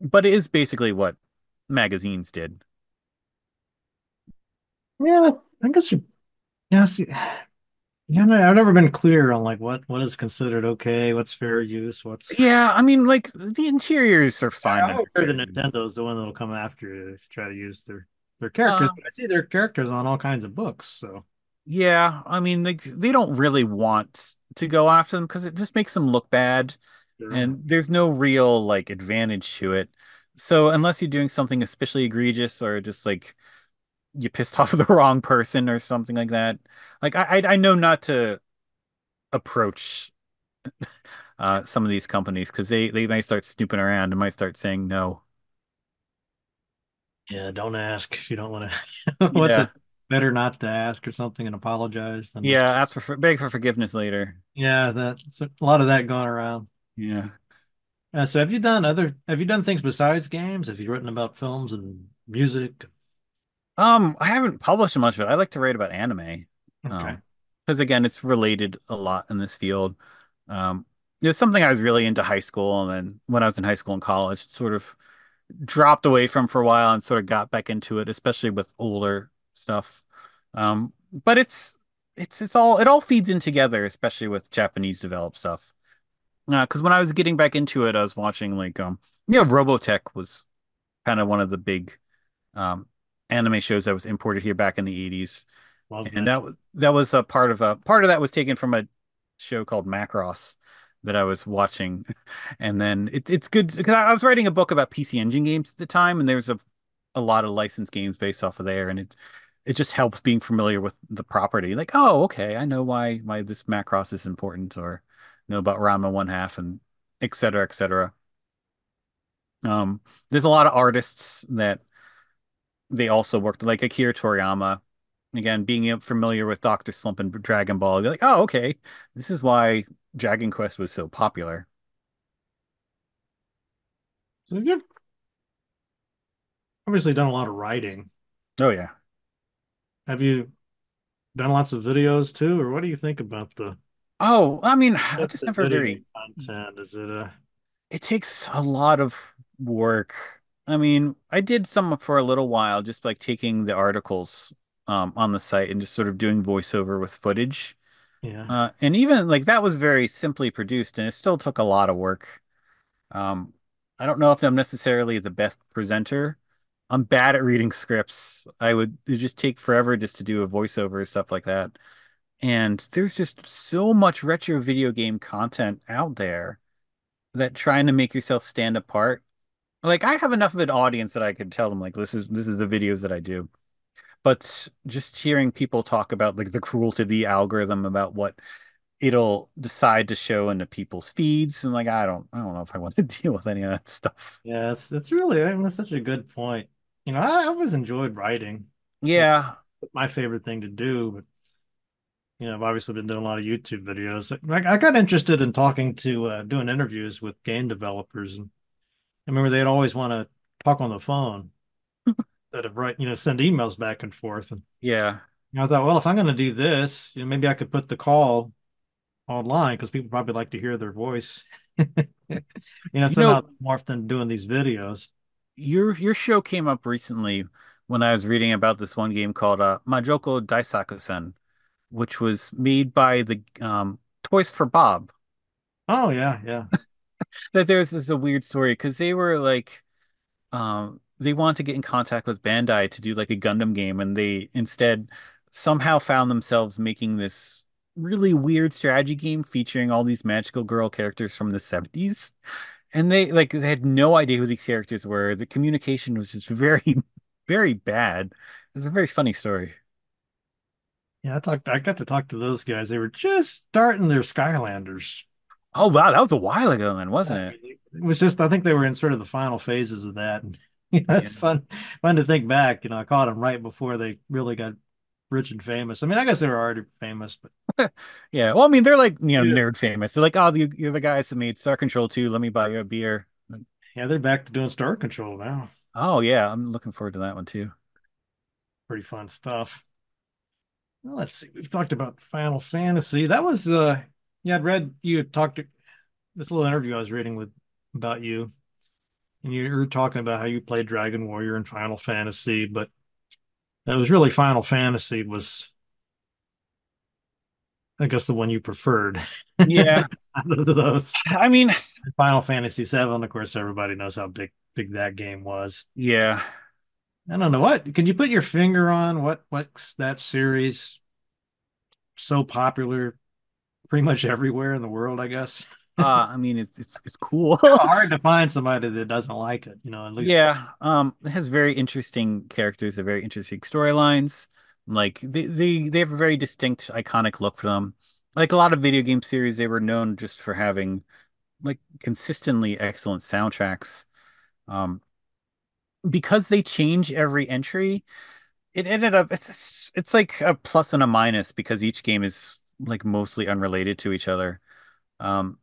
but it is basically what magazines did. Yeah, I guess you. Yeah, see, yeah, I've never been clear on like what what is considered okay, what's fair use, what's. Yeah, I mean like the interiors are fine. I always heard the Nintendo's the one that'll come after you if you try to use their their characters, but I see their characters on all kinds of books, so Yeah, I mean they they don't really want to go after them because it just makes them look bad. and there's no real like advantage to it. So unless you're doing something especially egregious or just like you pissed off the wrong person or something like that, like I I, I know not to approach uh some of these companies because they they might start snooping around and might start saying no. yeah, don't ask if you don't want to. What's Yeah. it? Better not to ask or something and apologize than Yeah, ask for- for beg for forgiveness later. yeah. That so a lot of that going around. Yeah. Uh, so have you done other? Have you done things besides games? Have you written about films and music? Um, I haven't published much of it. I like to write about anime. Okay. Um, because again, it's related a lot in this field. Um, it was something I was really into high school, and then when I was in high school and college, sort of dropped away from for a while and sort of got back into it, especially with older stuff. Um, but it's it's it's all it all feeds in together, especially with Japanese developed stuff. Uh, because when I was getting back into it, I was watching like um, you know, Robotech was kind of one of the big um anime shows that was imported here back in the 80s Love and that was that was a part of a part of that was taken from a show called Macross that I was watching, and then it, it's good because I, I was writing a book about PC Engine games at the time, and there's a a lot of licensed games based off of there, and it it just helps being familiar with the property. Like, oh, okay, I know why why this Macross is important, or know about Ranma One Half, and et cetera, et cetera. Um, there's a lot of artists that they also worked like Akira Toriyama. Again, being familiar with Dr. Slump and Dragon Ball, you're like, oh, okay, this is why Dragon Quest was so popular. So you've obviously done a lot of writing. Oh yeah. Have you done lots of videos too, or what do you think about the Oh, I mean, it's the never very. content? Is it a It takes a lot of work. I mean, I did some for a little while, just like taking the articles um, on the site and just sort of doing voiceover with footage. yeah? Uh, and even like that was very simply produced, and it still took a lot of work. Um, I don't know if I'm necessarily the best presenter. I'm bad at reading scripts. I would just take forever just to do a voiceover and stuff like that. And there's just so much retro video game content out there that trying to make yourself stand apart. Like I have enough of an audience that I could tell them like this is this is the videos that I do. But just hearing people talk about like the cruelty of the algorithm about what it'll decide to show into people's feeds and like I don't I don't know if I want to deal with any of that stuff. Yeah, it's it's really I mean, that's such a good point. You know, I, always enjoyed writing. Yeah. My favorite thing to do, but you know, I've obviously been doing a lot of YouTube videos. I, I got interested in talking to uh, doing interviews with game developers, and I remember they'd always want to talk on the phone instead of write, you know, send emails back and forth. And Yeah. you know, I thought, well, if I'm going to do this, you know, maybe I could put the call online because people probably like to hear their voice. you know, You somehow know- more often doing these videos. Your your show came up recently when I was reading about this one game called uh, Majokko Daisakusen, which was made by the um, Toys for Bob. Oh yeah, yeah. That there's this a weird story because they were like, um, they wanted to get in contact with Bandai to do like a Gundam game, and they instead somehow found themselves making this really weird strategy game featuring all these magical girl characters from the 70s. And they like they had no idea who these characters were. The communication was just very, very bad. It's a very funny story. Yeah, I talked I got to talk to those guys. They were just starting their Skylanders. Oh wow, that was a while ago then, wasn't it? It was just I think they were in sort of the final phases of that. And you know, it's Yeah. fun fun to think back. You know, I caught them right before they really got rich and famous. I mean, I guess they were already famous, but Yeah. Well, I mean, they're like, you know, Yeah. nerd famous. They're like, oh, you, you're the guys that made Star Control 2. Let me buy you a beer. yeah, they're back to doing Star Control now. Oh yeah, I'm looking forward to that one too. Pretty fun stuff. Well, let's see. We've talked about Final Fantasy. That was uh yeah, I'd read you had talked to this little interview I was reading with about you. And you were talking about how you played Dragon Warrior and Final Fantasy, but that was really Final Fantasy was I guess the one you preferred Yeah. out of those. I mean, Final Fantasy Seven, of course, everybody knows how big big that game was. yeah. I don't know what. Can you put your finger on what what's that series so popular pretty much everywhere in the world, I guess? Uh, I mean, it's it's it's cool. Hard to find somebody that doesn't like it, you know, at least Yeah. Um, it has very interesting characters, they're very interesting storylines. Like they, they they have a very distinct, iconic look for them. Like a lot of video game series, they were known just for having like consistently excellent soundtracks. Um, because they change every entry, it ended up it's it's like a plus and a minus because each game is like mostly unrelated to each other. Um,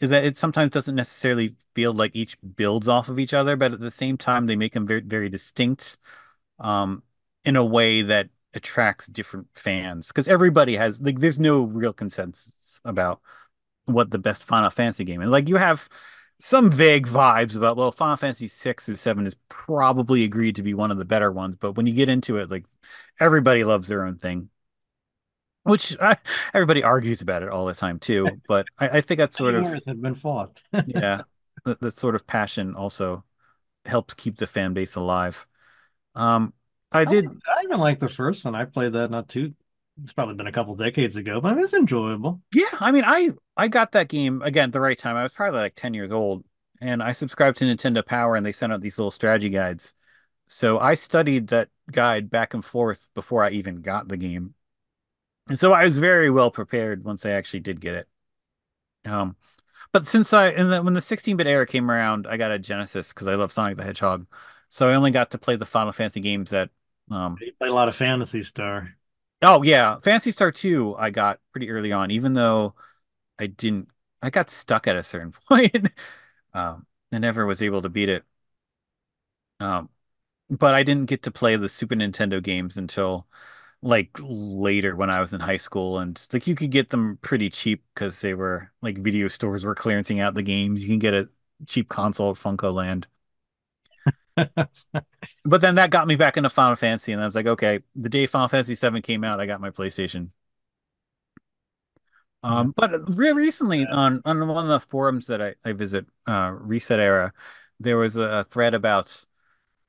is that it sometimes doesn't necessarily feel like each builds off of each other, but at the same time they make them very very distinct, um, in a way that attracts different fans because everybody has like there's no real consensus about what the best Final Fantasy game is. Like you have some vague vibes about, well, Final Fantasy six or seven is probably agreed to be one of the better ones, but when you get into it, like everybody loves their own thing, which I, everybody argues about it all the time too. But I, I think that's sort of have been fought. yeah, that, that sort of passion also helps keep the fan base alive. Um, I did. I even like the first one. I played that not too it's probably been a couple decades ago, but it's enjoyable. Yeah, I mean, I I got that game again at the right time. I was probably like 10 years old, and I subscribed to Nintendo Power, and they sent out these little strategy guides. So I studied that guide back and forth before I even got the game. And so I was very well prepared once I actually did get it. Um, but since I and then when the 16-bit era came around, I got a Genesis because I love Sonic the Hedgehog. So I only got to play the Final Fantasy games that um You play a lot of Phantasy Star. Oh yeah, Phantasy Star 2 I got pretty early on, even though I didn't I got stuck at a certain point. Um, I never was able to beat it. Um, but I didn't get to play the Super Nintendo games until like later when I was in high school and like you could get them pretty cheap because they were like video stores were clearancing out the games. You can get a cheap console at FuncoLand. But then that got me back into Final Fantasy, and I was like, okay, the day Final Fantasy VII came out, I got my PlayStation. Um, but re recently on on one of the forums that I, I visit, uh, ResetEra, there was a, thread about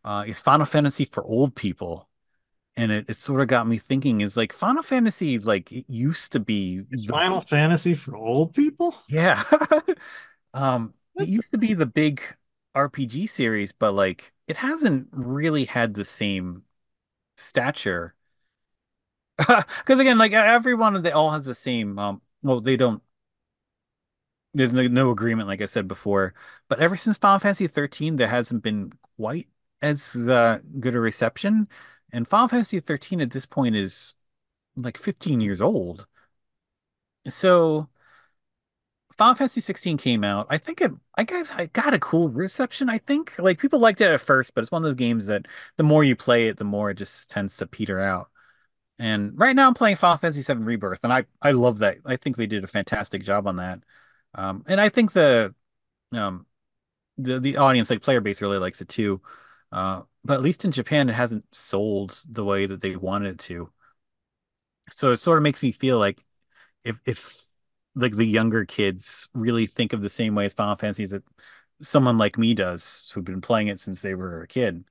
uh, is Final Fantasy for old people, and it, it sort of got me thinking: is like Final Fantasy like it used to be the- Final Fantasy for old people? yeah, um, it used to be the big RPG series, but like it hasn't really had the same stature. Because again, like everyone, they all has the same. Um, well, they don't. There's no, no agreement, like I said before. But ever since Final Fantasy 13, there hasn't been quite as uh, good a reception. And Final Fantasy 13 at this point is like 15 years old. So Final Fantasy 16 came out. I think it I got I got a cool reception, I think. Like people liked it at first, but it's one of those games that the more you play it, the more it just tends to peter out. And right now I'm playing Final Fantasy 7 Rebirth, and I I love that. I think they did a fantastic job on that. Um, and I think the um the the audience, like player base, really likes it too. Uh, but at least in Japan, it hasn't sold the way that they wanted it to. So it sort of makes me feel like if if like the younger kids really think of the same way as Final Fantasy that someone like me does, who've been playing it since they were a kid.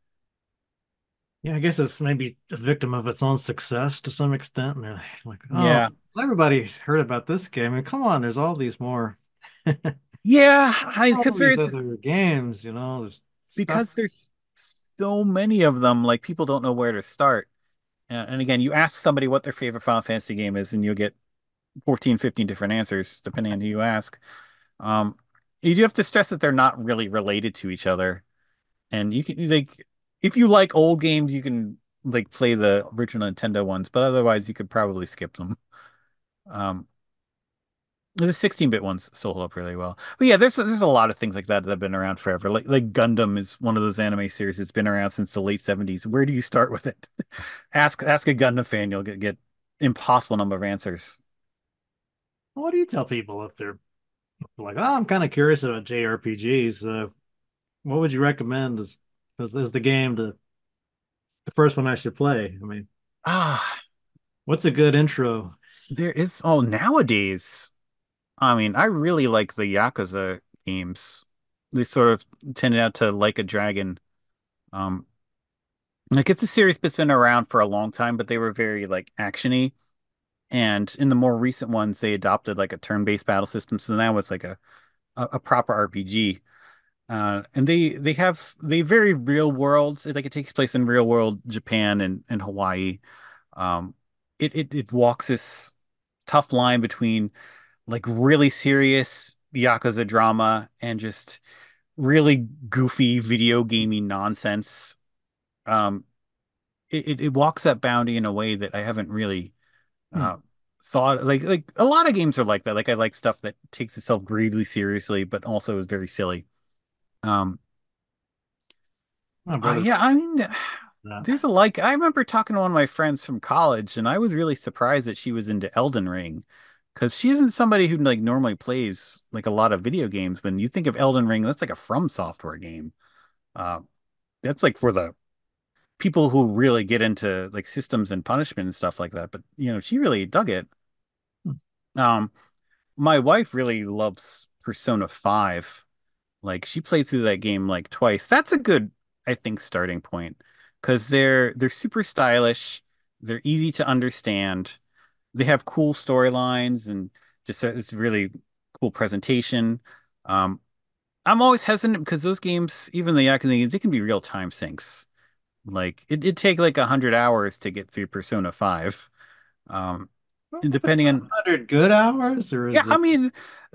Yeah, I guess it's maybe a victim of its own success to some extent. Like, oh, Yeah. everybody's heard about this game. And come on, there's all these more, Yeah, I because these there's other games, you know, there's stuff. because there's so many of them, like people don't know where to start. And, and again, you ask somebody what their favorite Final Fantasy game is, and you'll get 14, 15 different answers depending on who you ask. Um, you do have to stress that they're not really related to each other. And you can like if you like old games, you can like play the original Nintendo ones, but otherwise you could probably skip them. Um, the 16-bit ones still hold up really well. But yeah, there's there's a lot of things like that that have been around forever. Like like Gundam is one of those anime series that's been around since the late 70s. Where do you start with it? Ask ask a Gundam fan, you'll get get impossible number of answers. What do you tell people if they're like, oh, I'm kind of curious about JRPGs. Uh, what would you recommend as, as as the game to the first one I should play? I mean, Ah, what's a good intro? there is oh nowadays. I mean, I really like the Yakuza games. They sort of tended out to like a dragon. Um, like it's a series that's been around for a long time, but they were very like actiony. And in the more recent ones, they adopted like a turn-based battle system. So now it's like a a, a proper RPG. Uh, and they they have they very real worlds. Like it takes place in real world Japan and, and Hawaii. Um, it, it it walks this tough line between like really serious Yakuza drama and just really goofy video gaming nonsense. Um, it, it, it walks that boundary in a way that I haven't really Hmm. uh, thought like like a lot of games are like that. Like I like stuff that takes itself gravely seriously, but also is very silly. Um, uh, yeah, I mean, that. there's a like. I remember talking to one of my friends from college, and I was really surprised that she was into Elden Ring, because she isn't somebody who like normally plays like a lot of video games. When you think of Elden Ring, that's like a From Software game. Uh, that's like for the people who really get into like systems and punishment and stuff like that. But you know, she really dug it. Hmm. Um, my wife really loves Persona 5. Like she played through that game like twice. That's a good, I think, starting point because they're they're super stylish. They're easy to understand. They have cool storylines and just it's really cool presentation. Um, I'm always hesitant because those games, even the Yakuza games, they can be real time sinks. Like it, it'd take like a hundred hours to get through Persona 5. Um, Well, and if it's depending on 100 good hours, or yeah, is I mean,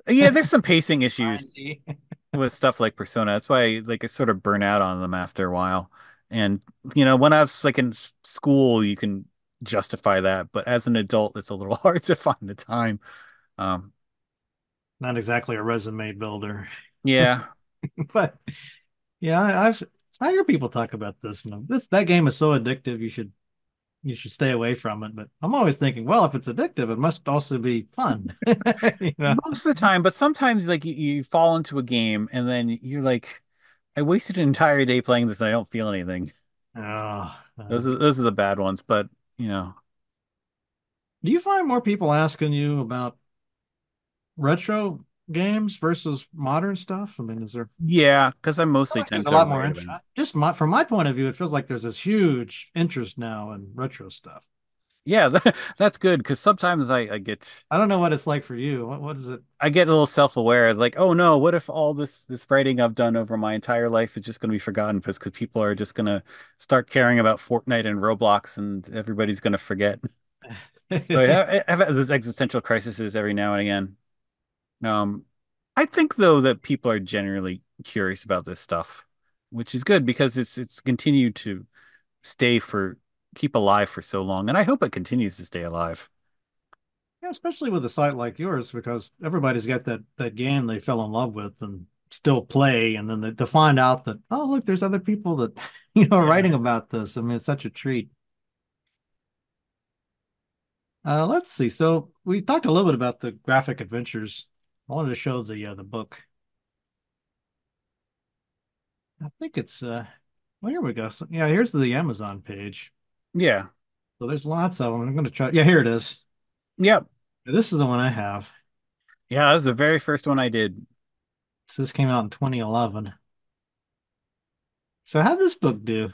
yeah, there's some pacing issues with stuff like Persona. That's why like I sort of burn out on them after a while. And you know, when I was like in school, you can justify that, but as an adult, it's a little hard to find the time. Um, Not exactly a resume builder, yeah, but yeah, I, I've I hear people talk about this. You know, this that game is so addictive. You should you should stay away from it. But I'm always thinking, well, if it's addictive, it must also be fun. You know? most of the time, but sometimes like you, you fall into a game and then you're like, I wasted an entire day playing this and I don't feel anything. Oh, uh, Those are those are the bad ones, but you know, do you find more people asking you about retro games versus modern stuff? I mean, is there yeah, because I mostly there's tend a lot more interest? Just my, from my point of view, it feels like there's this huge interest now in retro stuff. Yeah, that, that's good because sometimes I, I get I don't know what it's like for you. What what is it? I get a little self-aware, like, oh no, what if all this this writing I've done over my entire life is just going to be forgotten because because people are just going to start caring about Fortnite and Roblox and everybody's going to forget. So I, I have those existential crises every now and again. Um, I think though that people are generally curious about this stuff, which is good because it's it's continued to stay for keep alive for so long, and I hope it continues to stay alive. Yeah, especially with a site like yours, because everybody's got that that game they fell in love with and still play, and then they, to find out that oh look, there's other people that you know are Yeah. writing about this. I mean, it's such a treat. Uh, let's see. So we talked a little bit about the graphic adventures. I wanted to show the uh, the book. I think it's uh Well, here we go. So, yeah, here's the Amazon page. Yeah. So there's lots of them. I'm going to try. Yeah, here it is. Yep. This is the one I have. Yeah, that was the very first one I did. So this came out in 2011. So how'd this book do?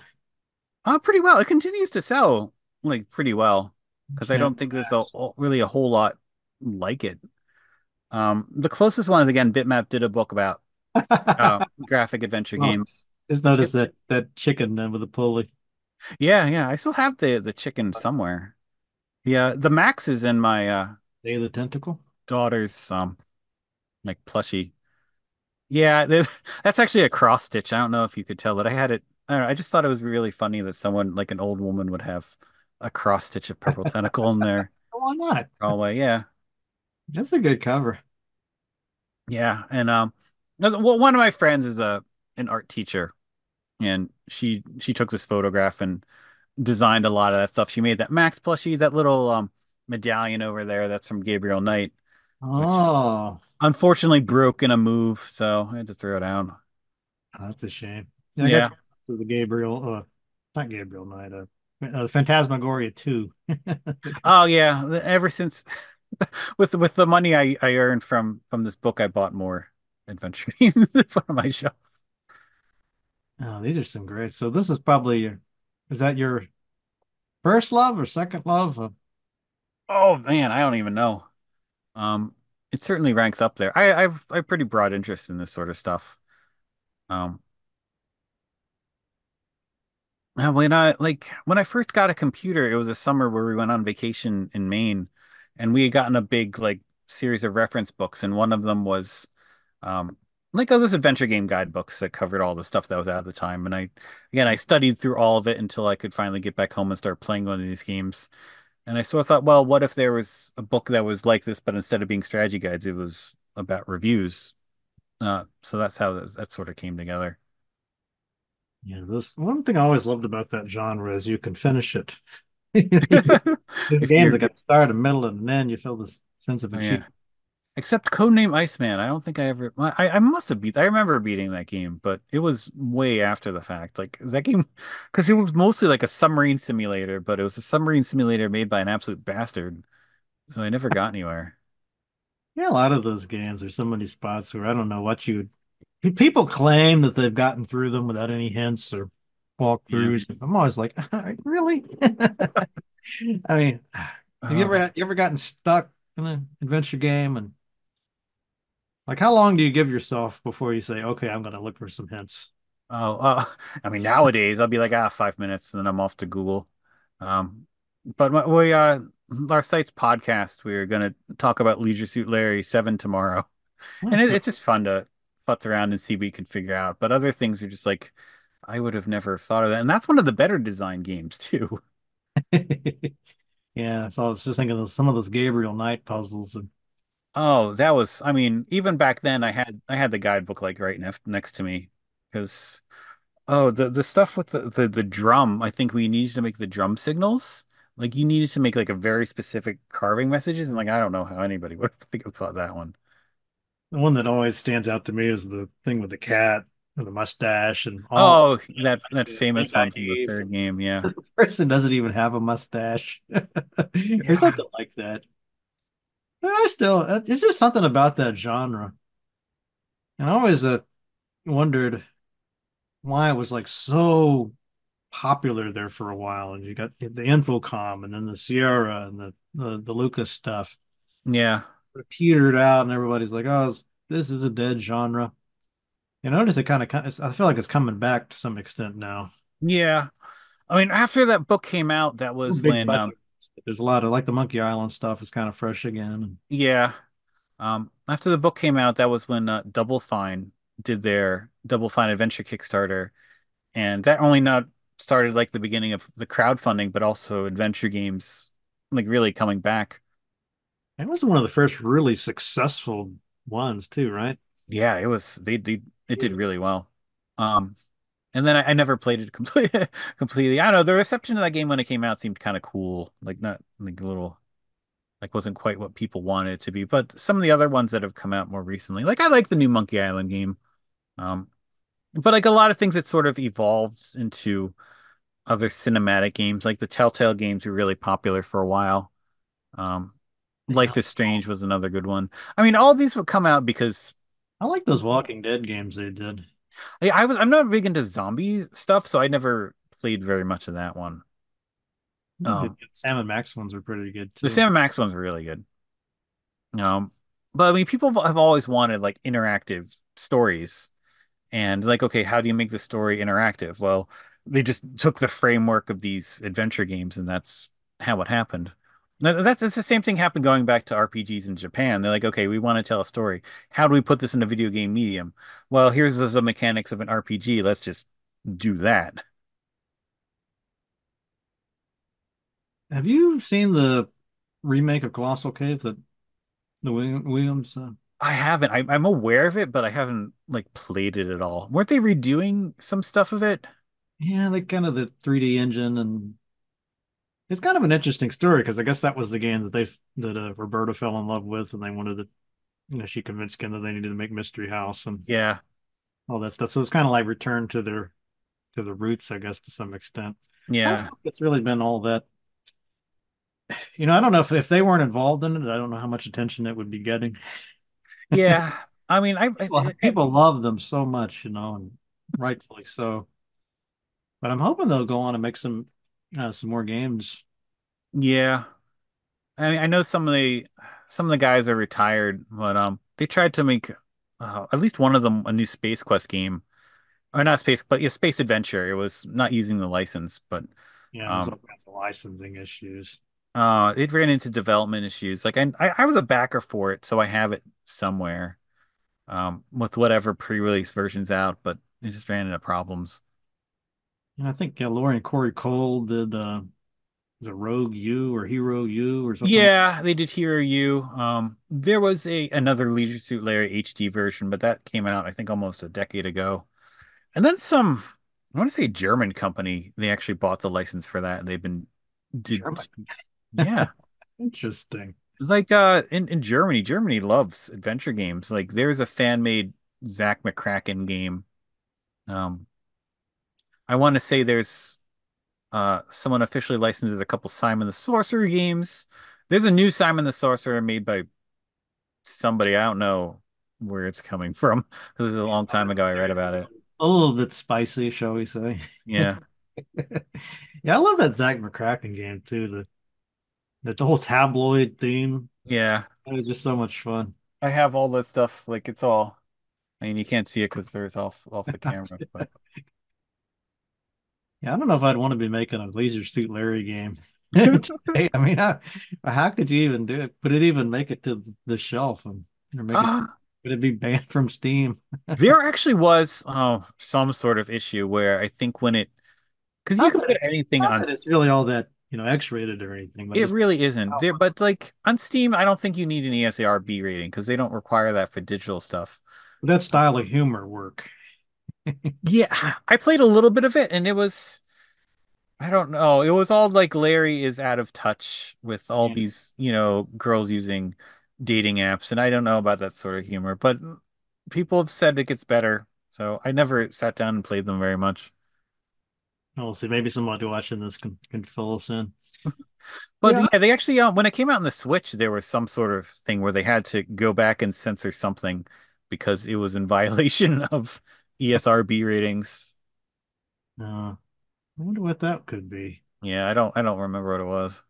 Uh, pretty well. It continues to sell like pretty well because I don't think there's a, really a whole lot like it. Um, the closest one is again, Bitmap did a book about uh, graphic adventure Oh. games. Just noticed that that chicken with a pulley. Yeah, yeah. I still have the the chicken somewhere. Yeah, the Max is in my uh Day of the Tentacle. daughter's um like plushie. Yeah, there's, that's actually a cross stitch. I don't know if you could tell, that I had it. I don't know. I just thought it was really funny that someone like an old woman would have a cross stitch of purple tentacle in there. Why not? hallway. Yeah, That's a good cover. yeah. And um, well, one of my friends is a an art teacher, and she she took this photograph and designed a lot of that stuff. She made that Max plushie, that little um medallion over there. That's from Gabriel Knight. Oh, Unfortunately, broke in a move, so I had to throw it out. that's a shame. Yeah, I Yeah. to the Gabriel, uh, not Gabriel Knight, uh, uh, Phantasmagoria 2. Oh yeah, ever since with with the money I I earned from from this book, I bought more adventure games for my shelf. Oh, these are some great. So this is probably is that your first love or second love? Uh, Oh man, I don't even know. Um, it certainly ranks up there. I I've I have pretty broad interest in this sort of stuff. Um, when I like when I first got a computer, it was a summer where we went on vacation in Maine, and we had gotten a big like series of reference books, and one of them was um like all those adventure game guidebooks that covered all the stuff that was out at the time. And I again I studied through all of it until I could finally get back home and start playing one of these games. And I sort of thought, well, what if there was a book that was like this, but instead of being strategy guides, it was about reviews. Uh, so that's how that, that sort of came together. yeah, this one thing I always loved about that genre is you can finish it. The games that got a start, a middle, and an end, you feel this sense of Oh, achievement. yeah. Except Codename Iceman. I don't think I ever. I I must have beat. I remember beating that game, but it was way after the fact. Like that game, because it was mostly like a submarine simulator, but it was a submarine simulator made by an absolute bastard. So I never got anywhere. Yeah, a lot of those games. There's so many spots where I don't know what you. People claim that they've gotten through them without any hints or walkthroughs. I'm always like, really? I mean, have you Uh, ever you ever gotten stuck in an adventure game and like how long do you give yourself before you say, okay, I'm going to look for some hints? Oh, uh, I mean, nowadays I'll be like, ah, five minutes, and then I'm off to Google. Um, but we uh, our site's podcast, we're gonna talk about Leisure Suit Larry 7 tomorrow. And it, it's just fun to futz around and see what you can figure out. But other things are just like, I would have never thought of that. And that's one of the better design games too. Yeah, so I was just thinking of some of those Gabriel Knight puzzles and Oh, that was, I mean, even back then I had I had the guidebook like right next next to me because oh, the the stuff with the, the the drum, I think we needed to make the drum signals. Like you needed to make like a very specific carving messages and like I don't know how anybody would think of thought that one. the one that always stands out to me is the thing with the cat and the mustache and all Oh, that that famous one from the third game, yeah. the person doesn't even have a mustache or Yeah. something like that. But I still, it's just something about that genre. And I always uh, wondered why it was like so popular there for a while. And you got the Infocom and then the Sierra and the, the, the Lucas stuff. Yeah. It petered out and everybody's like, oh, this is a dead genre. You notice it kind of, I feel like it's coming back to some extent now. Yeah. I mean, after that book came out, that was Big when um. There's a lot of like the Monkey Island stuff is kind of fresh again. yeah. Um after the book came out, that was when uh, Double Fine did their Double Fine Adventure Kickstarter. And that only not started like the beginning of the crowdfunding, but also adventure games like really coming back. It was one of the first really successful ones too, right? Yeah, it was they they it did really well. Um and then I, I never played it completely completely. I don't know, the reception of that game when it came out seemed kind of cool. Like not like a little like wasn't quite what people wanted it to be. But some of the other ones that have come out more recently, like I like the new Monkey Island game. Um but like a lot of things that sort of evolved into other cinematic games, like the Telltale games were really popular for a while. Um. Life is Strange was another good one. I mean, all these would come out because I like those Walking Dead games they did. I, I was I'm not big into zombie stuff, so I never played very much of that one. The Um, Sam and Max ones are pretty good the. Sam and Max one's are really good. Um, but I mean, people have always wanted like interactive stories, and like, okay, how do you make the story interactive? Well, they just took the framework of these adventure games, and that's how it happened. That- That's, that's the same thing happened going back to RPGs in Japan. They're like, okay, we want to tell a story. How do we put this in a video game medium? Well, here's the the mechanics of an RPG. Let's just do that. Have you seen the remake of Colossal Cave that the William, Williams? Uh, I haven't. I, I'm aware of it, but I haven't like played it at all. Weren't they redoing some stuff of it? yeah, like kind of the 3D engine, and it's kind of an interesting story because I guess that was the game that they that uh, Roberta fell in love with, and they wanted to, you know, she convinced Kim that they needed to make Mystery House and Yeah. all that stuff. So it's kind of like return to their to the roots, I guess, to some extent. Yeah. it's really been all that. You know, I don't know if if they weren't involved in it, I don't know how much attention it would be getting. Yeah. I mean, I, People, people love them so much, you know, and rightfully so. But I'm hoping they'll go on and make some uh, some more games. yeah. I mean, I know some of the some of the guys are retired, but um, they tried to make uh, at least one of them a new Space Quest game, or not Space, but yeah, Space Adventure. It was not using the license, but Yeah, um, kinds of licensing issues. uh, it ran into development issues. Like I, I I was a backer for it, so I have it somewhere, um, with whatever pre-release versions out, but it just ran into problems. And I think yeah, Lori and Corey Cole did uh it Rogue U or Hero U or something? Yeah, they did Hero U. Um, there was a another Leisure Suit Larry HD version, but that came out I think almost a decade ago. And then some, I want to say German company, they actually bought the license for that. and They've been did yeah. Interesting. Like uh in, in Germany, Germany loves adventure games. Like there's a fan-made Zak McKracken game. Um, I want to say there's uh someone officially licenses a couple Simon the Sorcerer games. There's a new Simon the Sorcerer made by somebody. I don't know where it's coming from because it was a long time ago I read about it. A little bit spicy, shall we say? Yeah. Yeah, I love that Zak McKracken game too. The the, the whole tabloid theme. Yeah. It was just so much fun. I have all that stuff. Like it's all, I mean, you can't see it because there's off off the camera, but Yeah, I don't know if I'd want to be making a Leisure Suit Larry game. I mean, how, how could you even do it? Would it even make it to the shelf and or make it, uh, would it be banned from Steam? there actually was uh, some sort of issue where I think when it, because you can put anything on, it's really all that, you know, X-rated or anything, but it really isn't there, but like on Steam, I don't think you need an ESRB rating because they don't require that for digital stuff. that style of humor work. Yeah, I played a little bit of it and it was, I don't know, it was all like Larry is out of touch with all Yeah. these, you know, girls using dating apps, and I don't know about that sort of humor, but people have said it gets better. So I never sat down and played them very much. We'll see. Maybe somebody watching this can, can fill us in. But Yeah. yeah, they actually uh, when it came out on the Switch, there was some sort of thing where they had to go back and censor something because it was in violation of ESRB ratings. Uh, I wonder what that could be. Yeah, I don't I don't remember what it was.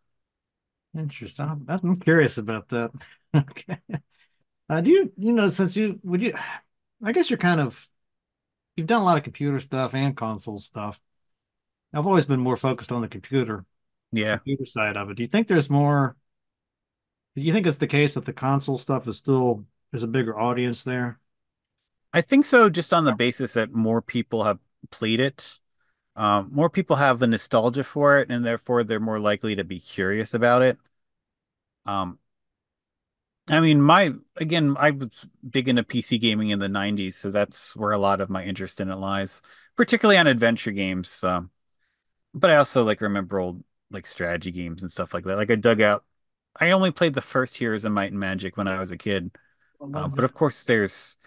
Interesting. I'm, I'm curious about that. Okay. Uh, do you, you know, since you, would you, I guess you're kind of, you've done a lot of computer stuff and console stuff. I've always been more focused on the computer, Yeah. computer side of it. Do you think there's more, do you think it's the case that the console stuff is still, there's a bigger audience there? I think so, just on the basis that more people have played it. Um, more people have the nostalgia for it, and therefore they're more likely to be curious about it. Um, I mean, my again, I was big into PC gaming in the 90s, so that's where a lot of my interest in it lies, particularly on adventure games. Um, but I also like remember old like strategy games and stuff like that. Like I dug out, I only played the first Heroes of Might and Magic when I was a kid. Uh, but of course, there's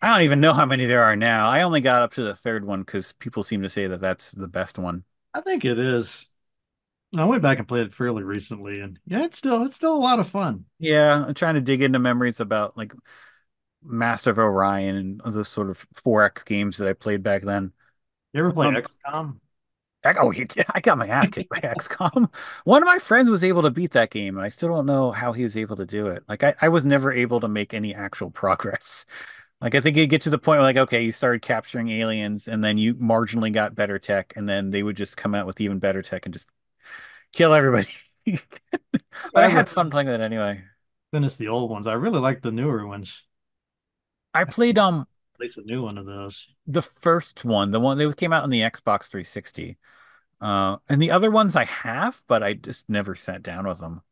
I don't even know how many there are now. I only got up to the third one because people seem to say that that's the best one. I think it is. I went back and played it fairly recently, and yeah, it's still it's still a lot of fun. Yeah, I'm trying to dig into memories about like Master of Orion and those sort of 4X games that I played back then. You ever play Um, XCOM? I, oh, I got my ass kicked by XCOM. One of my friends was able to beat that game, and I still don't know how he was able to do it. Like, I, I was never able to make any actual progress. Like, I think you get to the point where, like, okay, you started capturing aliens, and then you marginally got better tech, and then they would just come out with even better tech and just kill everybody. But I I had fun playing that anyway. finished the old ones. I really like the newer ones. I played um At least a new one of those. the first one, the one that came out on the Xbox 360. Uh, and the other ones I have, but I just never sat down with them.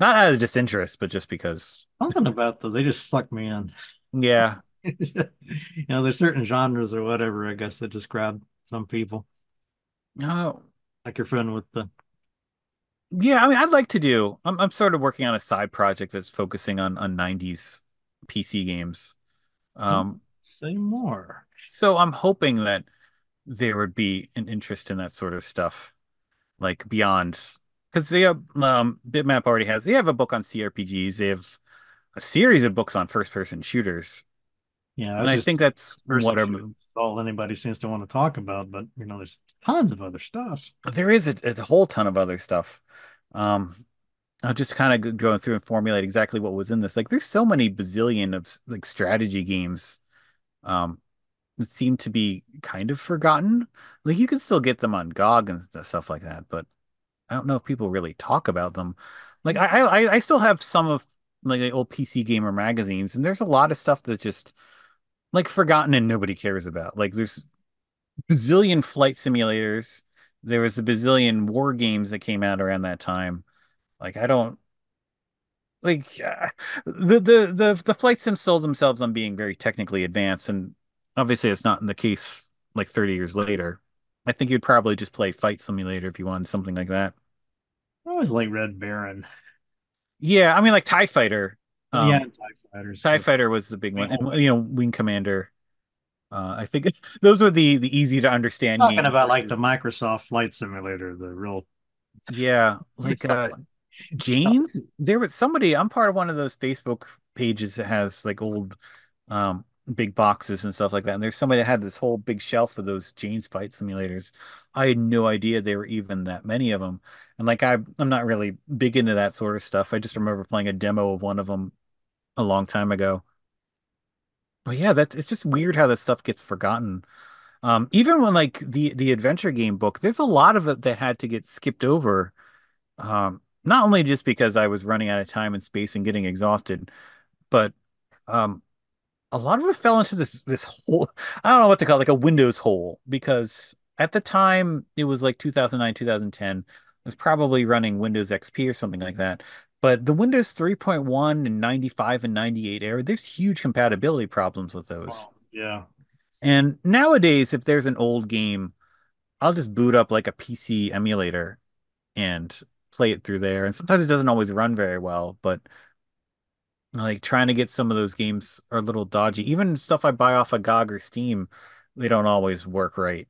Not out of disinterest, but just because, Something about those, they just suck me in. Yeah. You know, there's certain genres or whatever, I guess, that just grab some people. No, Like your friend with the yeah, I mean, I'd like to do. I'm I'm sort of working on a side project that's focusing on on 90s PC games. Um, say more. so I'm hoping that there would be an interest in that sort of stuff, like beyond, because they have um Bitmap already has. They have a book on CRPGs. They have a series of books on first-person shooters, Yeah, and I think that's first what. I'm. all anybody seems to want to talk about, but you know, there's tons of other stuff. There is a, a whole ton of other stuff. Um, I'm just kind of going through and formulate exactly what was in this. Like, there's so many bazillion of like strategy games, um, that seem to be kind of forgotten. Like, you can still get them on GOG and stuff like that, but I don't know if people really talk about them. Like, I I, I still have some of like the old PC Gamer magazines, and there's a lot of stuff that just like forgotten and nobody cares about. Like, there's bazillion flight simulators. There was a bazillion war games that came out around that time. Like, I don't like uh, the the the the flight sims sold themselves on being very technically advanced, and obviously it's not in the case like 30 years later. I think you'd probably just play Flight Simulator if you wanted something like that. I always like Red Baron. Yeah, I mean like TIE Fighter. yeah, Um, and TIE Fighters. TIE Fighter was the big one, and you know Wing Commander. Uh, I think those are the the easy to understand Talking about like the Microsoft Flight Simulator, the real yeah, like uh Jane's there was somebody I'm part of one of those Facebook pages that has like old um big boxes and stuff like that. And there's somebody that had this whole big shelf of those Jane's fight simulators. I had no idea there were even that many of them. And like I I'm not really big into that sort of stuff. I just remember playing a demo of one of them a long time ago. But yeah, that's it's just weird how that stuff gets forgotten. Um even when like the the adventure game book, there's a lot of it that had to get skipped over um, not only just because I was running out of time and space and getting exhausted, but um, a lot of it fell into this this hole. I don't know what to call it, like a Windows hole, because at the time it was like 2009, 2010. It was probably running Windows XP or something like that. But the Windows 3.1 and 95 and 98 era, there's huge compatibility problems with those. yeah. And nowadays, if there's an old game, I'll just boot up like a PC emulator and play it through there. And sometimes it doesn't always run very well, but like trying to get some of those games are a little dodgy. Even stuff I buy off of GOG or Steam, they don't always work right.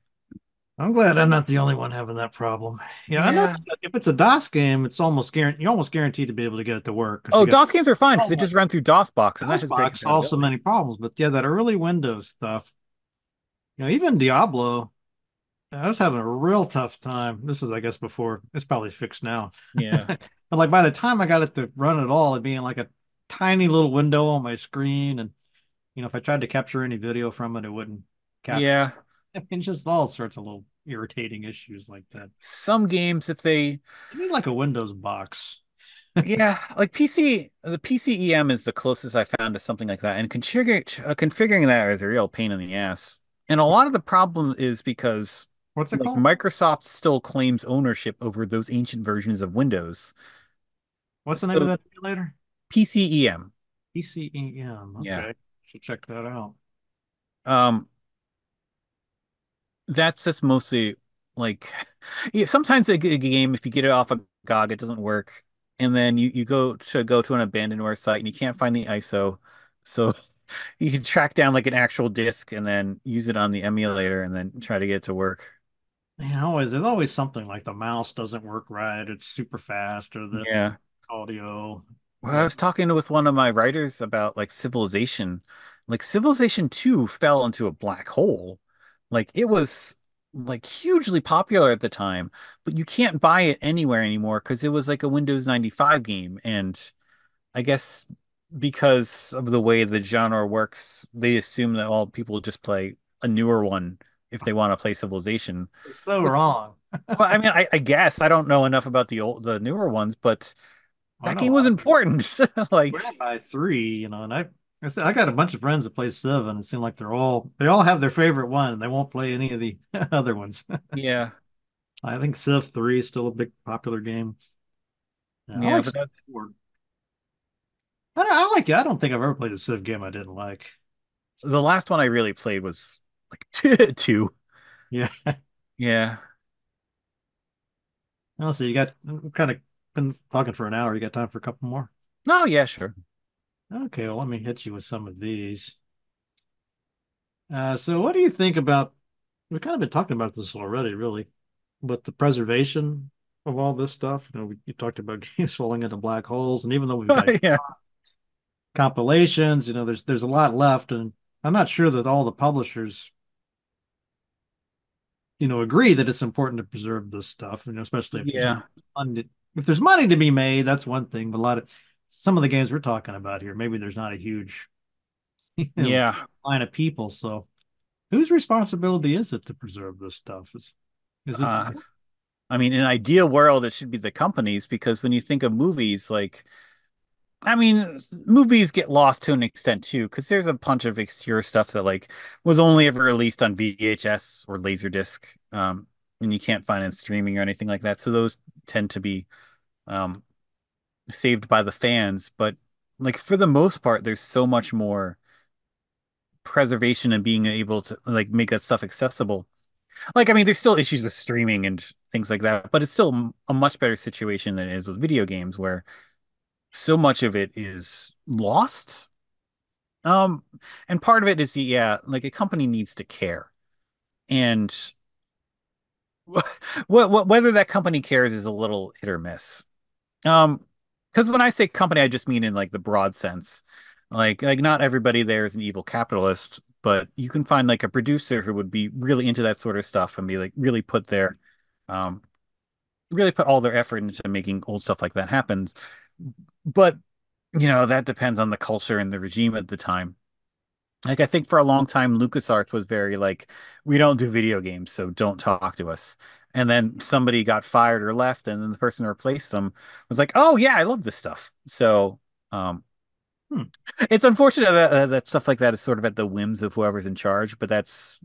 I'm glad I'm not the only one having that problem. Yeah, I know Yeah. if it's a DOS game, it's almost guaranteed you're almost guaranteed to be able to get it to work. Oh, you got DOS games are fine because Oh they just run through DOSBox, and that has great DOSBox solves so many problems. But yeah, that early Windows stuff, you know, even Diablo, I was having a real tough time. This is, I guess, before it's probably fixed now. Yeah. But like by the time I got it to run at all, it being like a tiny little window on my screen, and you know, if I tried to capture any video from it, it wouldn't capture. Yeah. I mean, just all sorts of little irritating issues like that. Some games, if they, need like a Windows box. yeah, like PC, the PCEM is the closest I found to something like that. And configuring, uh, configuring that is a real pain in the ass. And a lot of the problem is because What's it like called? Microsoft still claims ownership over those ancient versions of Windows. What's the name of that emulator? PCEM. PCEM. Okay. Yeah. Should check that out. Um, that's just mostly like yeah, sometimes a game, if you get it off of GOG, it doesn't work. And then you, you go to go to an abandonware site and you can't find the ISO. So you can track down like an actual disc and then use it on the emulator and then try to get it to work. Man, always there's always something like the mouse doesn't work right, it's super fast, or the Yeah. audio. Well, I was talking with one of my writers about like Civilization. Like Civilization 2 fell into a black hole. Like it was like hugely popular at the time, but you can't buy it anywhere anymore because it was like a Windows 95 game. And I guess because of the way the genre works, they assume that all people just play a newer one if they want to play Civilization. It's so But- wrong. Well, I mean, I, I guess I don't know enough about the old, the newer ones, but that game was important. Like, by three, you know, and I, I said I got a bunch of friends that play Civ, and it seemed like they're all they all have their favorite one, and they won't play any of the other ones. yeah, I think Civ three is still a big popular game. I yeah, like but that's 4. I, don't, I like it. I don't think I've ever played a Civ game I didn't like. the last one I really played was like two. two. Yeah. Yeah. Well, so you got mm, kind of been talking for an hour. You got time for a couple more? No, yeah, sure. Okay, well, let me hit you with some of these. Uh, so what do you think about, we've kind of been talking about this already, really, but the preservation of all this stuff. You know, we, you talked about games falling into black holes, and even though we've got yeah. compilations, you know, there's there's a lot left, and I'm not sure that all the publishers, you know, agree that it's important to preserve this stuff, you know, especially if Yeah. If there's money to be made, that's one thing, but a lot of some of the games we're talking about here, maybe there's not a huge you know, Yeah. line of people. So, whose responsibility is it to preserve this stuff? Is is it? Uh, I mean, in an ideal world, it should be the companies because when you think of movies, like, I mean, movies get lost to an extent too, because there's a bunch of obscure stuff that like was only ever released on VHS or Laserdisc, um, and you can't find in streaming or anything like that. So those tend to be um, saved by the fans. But like for the most part, there's so much more preservation and being able to like make that stuff accessible. Like, I mean, there's still issues with streaming and things like that, but it's still a much better situation than it is with video games where so much of it is lost. Um, and part of it is the, yeah, like a company needs to care. And what, what, whether that company cares is a little hit or miss. Um, because when I say company, I just mean in like the broad sense. Like, like not everybody there is an evil capitalist, but you can find like a producer who would be really into that sort of stuff and be like really put their, um, really put all their effort into making old stuff like that happen. But you know, that depends on the culture and the regime at the time. Like I think for a long time, LucasArts was very like, we don't do video games, so don't talk to us. And then somebody got fired or left, and then the person who replaced them was like, "Oh yeah, I love this stuff." So, um, Hmm. it's unfortunate that uh, that stuff like that is sort of at the whims of whoever's in charge, but that's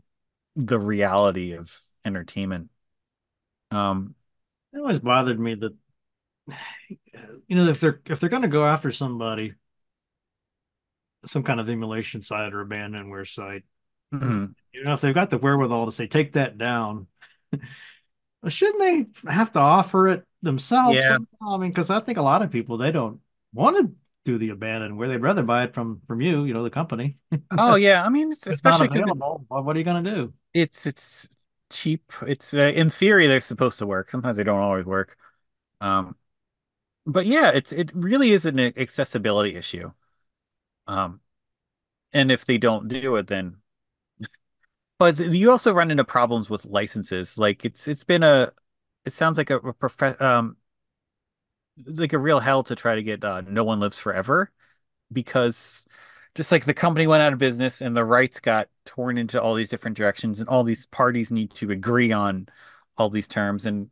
the reality of entertainment. Um, It always bothered me that you know if they're if they're going to go after somebody, some kind of emulation site or abandonware site, mhm. you know if they've got the wherewithal to say take that down, shouldn't they have to offer it themselves? Yeah. somehow? I mean, because I think a lot of people they don't want to do the abandonware; they'd rather buy it from from you, you know, the company. Oh yeah, I mean, it's, it's not especially 'cause it's, what, what are you going to do? it's it's cheap. It's uh, in theory they're supposed to work. Sometimes they don't always work. Um, but yeah, it's it really is an accessibility issue. Um, and if they don't do it, then but you also run into problems with licenses. Like it's it's been a it sounds like a, a prof um like a real hell to try to get uh, No One Lives Forever because just like the company went out of business and the rights got torn into all these different directions and all these parties need to agree on all these terms and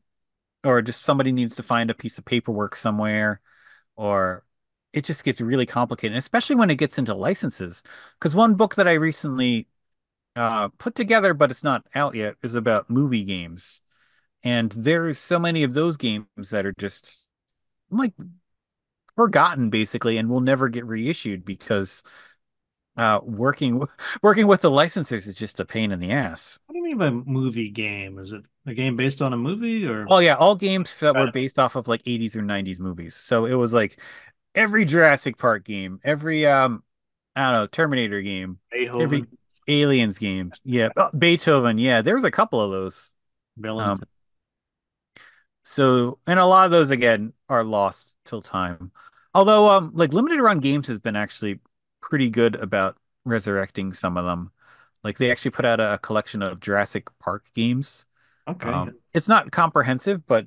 or just somebody needs to find a piece of paperwork somewhere or it just gets really complicated, especially when it gets into licenses. Because one book that I recently uh, put together, but it's not out yet, is about movie games. And there's so many of those games that are just like forgotten basically and will never get reissued because uh, working working with the licensors is just a pain in the ass. What do you mean by movie game? Is it a game based on a movie or? Oh yeah, all games that were based off of like 80s or 90s movies. So it was like every Jurassic Park game, every um I don't know, Terminator game, Beethoven, every Aliens game. Yeah, oh, Beethoven. Yeah, there was a couple of those. Um, so, and a lot of those again are lost till time. Although, um, like limited run games has been actually pretty good about resurrecting some of them. Like they actually put out a, collection of Jurassic Park games. okay. Um, it's not comprehensive, but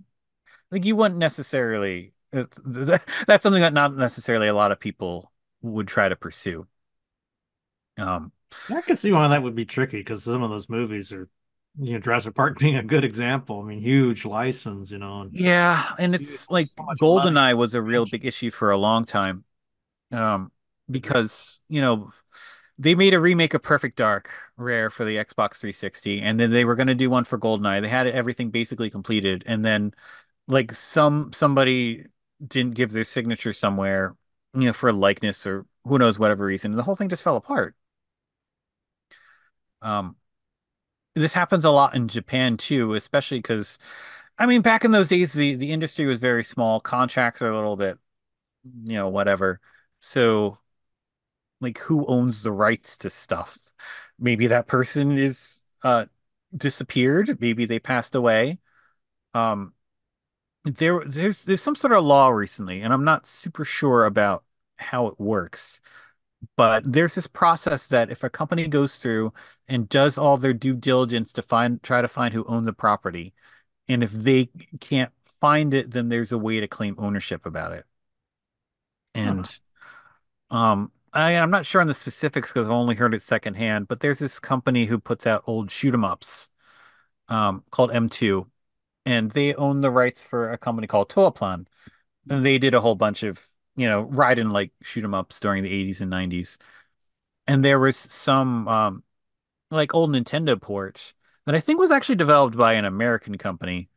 like you wouldn't necessarily. That's something that not necessarily a lot of people would try to pursue. Um, I can see why that would be tricky because some of those movies are, you know, Jurassic Park being a good example. I mean, huge license, you know. And yeah, and it's like so much money. GoldenEye was a real big issue for a long time. Um, because, you know, they made a remake of Perfect Dark Rare for the Xbox 360, and then they were going to do one for GoldenEye. They had everything basically completed, and then like some somebody didn't give their signature somewhere, you know, for a likeness or who knows whatever reason, the whole thing just fell apart. Um, this happens a lot in Japan too, especially because I mean, back in those days, the the industry was very small. Contracts are a little bit, you know, whatever. So, like, who owns the rights to stuff? Maybe that person is uh disappeared. Maybe they passed away. Um, there there's there's some sort of law recently, and I'm not super sure about how it works. But there's this process that if a company goes through and does all their due diligence to find try to find who owns the property, and if they can't find it, then there's a way to claim ownership about it. And um I, I'm not sure on the specifics because I've only heard it secondhand, but there's this company who puts out old shoot 'em ups um called M2 and they own the rights for a company called Toaplan. And they did a whole bunch of, you know, ride and like shoot 'em ups during the 80s and 90s. And there was some um like old Nintendo ports that I think was actually developed by an American company.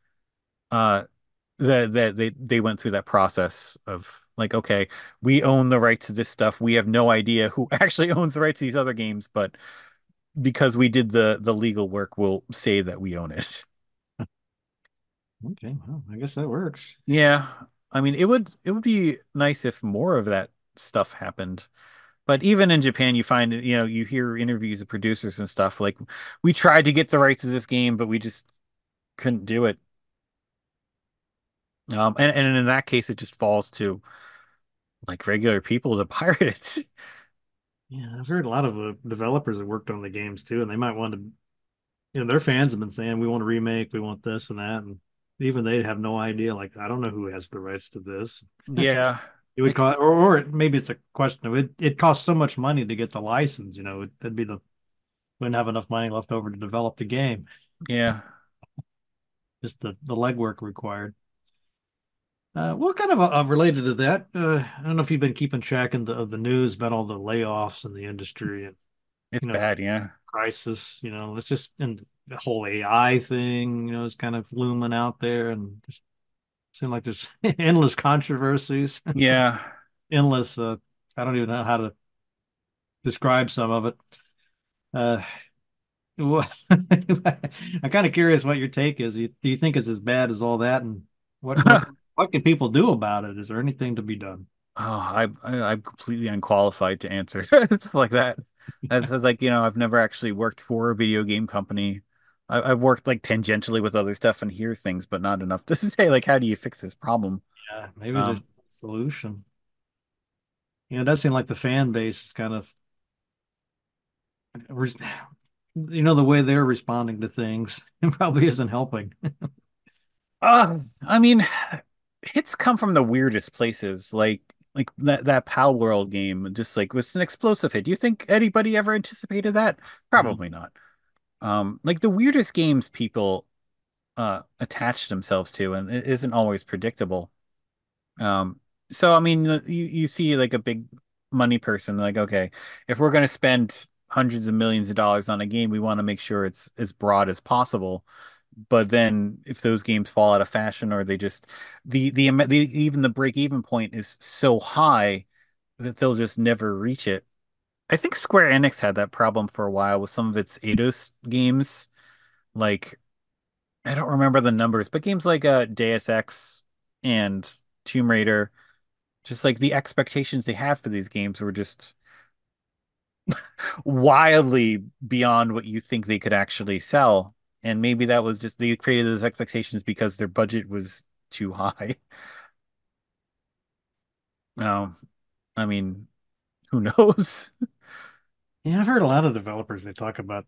Uh that that they they went through that process of like, okay, we own the rights to this stuff. We have no idea who actually owns the rights to these other games, but because we did the the legal work, we'll say that we own it. Okay, well, I guess that works. Yeah. I mean, it would it would be nice if more of that stuff happened. But even in Japan, you find, you know, you hear interviews of producers and stuff like, we tried to get the rights to this game, but we just couldn't do it. Um, and, and in that case, it just falls to like regular people to pirate it. Yeah, I've heard a lot of uh, developers have worked on the games too, and they might want to, you know, their fans have been saying, we want to remake, we want this and that. And even they have no idea. Like, I don't know who has the rights to this. Yeah. It would cost, or, or maybe it's a question of it. It costs so much money to get the license. You know, it'd be the wouldn't have enough money left over to develop the game. Yeah. Just the the legwork required. Uh, well, kind of uh, related to that, uh, I don't know if you've been keeping track in the, of the news about all the layoffs in the industry and It's No. bad, yeah. crisis. You know, it's just and the whole AI thing. You know, is kind of looming out there, and just seem like there's endless controversies, Yeah. endless. Uh, I don't even know how to describe some of it. Uh, wha- I'm kind of curious what your take is. You, do you think it's as bad as all that, and what what, what can people do about it? Is there anything to be done? Oh, I, I I'm completely unqualified to answer like that. As, like, you know, I've never actually worked for a video game company. I, I've worked like tangentially with other stuff and hear things, but not enough to say like, how do you fix this problem? Yeah, maybe there's Um, a solution. You know, it does seem like the fan base is kind of, you know, the way they're responding to things it probably isn't helping. Uh, I mean, hits come from the weirdest places, like like that that Palworld game, just like it's an explosive hit. Do you think anybody ever anticipated that? Probably not. Um, like the weirdest games people uh attach themselves to, and it isn't always predictable. Um, so I mean, you you see like a big money person, like, okay, if we're going to spend hundreds of millions of dollars on a game, we want to make sure it's as broad as possible. But then if those games fall out of fashion or they just the the, the even the break even point is so high that they'll just never reach it. I think Square Enix had that problem for a while with some of its Eidos games. Like I don't remember the numbers, but games like uh Deus Ex and Tomb Raider just like the expectations they had for these games were just wildly beyond what you think they could actually sell. And maybe that was just they created those expectations because their budget was too high. No, I mean, who knows? Yeah, I've heard a lot of developers they talk about,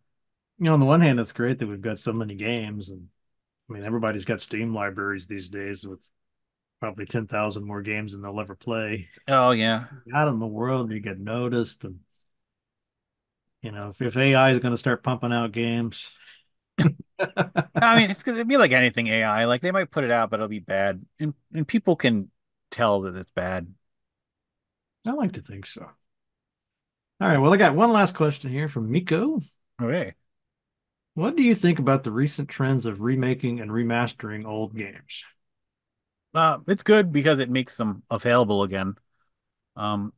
you know, on the one hand, it's great that we've got so many games, and I mean, everybody's got Steam libraries these days with probably 10,000 more games than they'll ever play. Oh yeah. Out in the world, you get noticed, and you know, if, if AI is going to start pumping out games, I mean, it's gonna be like anything AI. Like they might put it out, but it'll be bad, and and people can tell that it's bad. I like to think so. All right, well, I got one last question here from Miko. Okay. What do you think about the recent trends of remaking and remastering old games? Uh, it's good because it makes them available again. Um,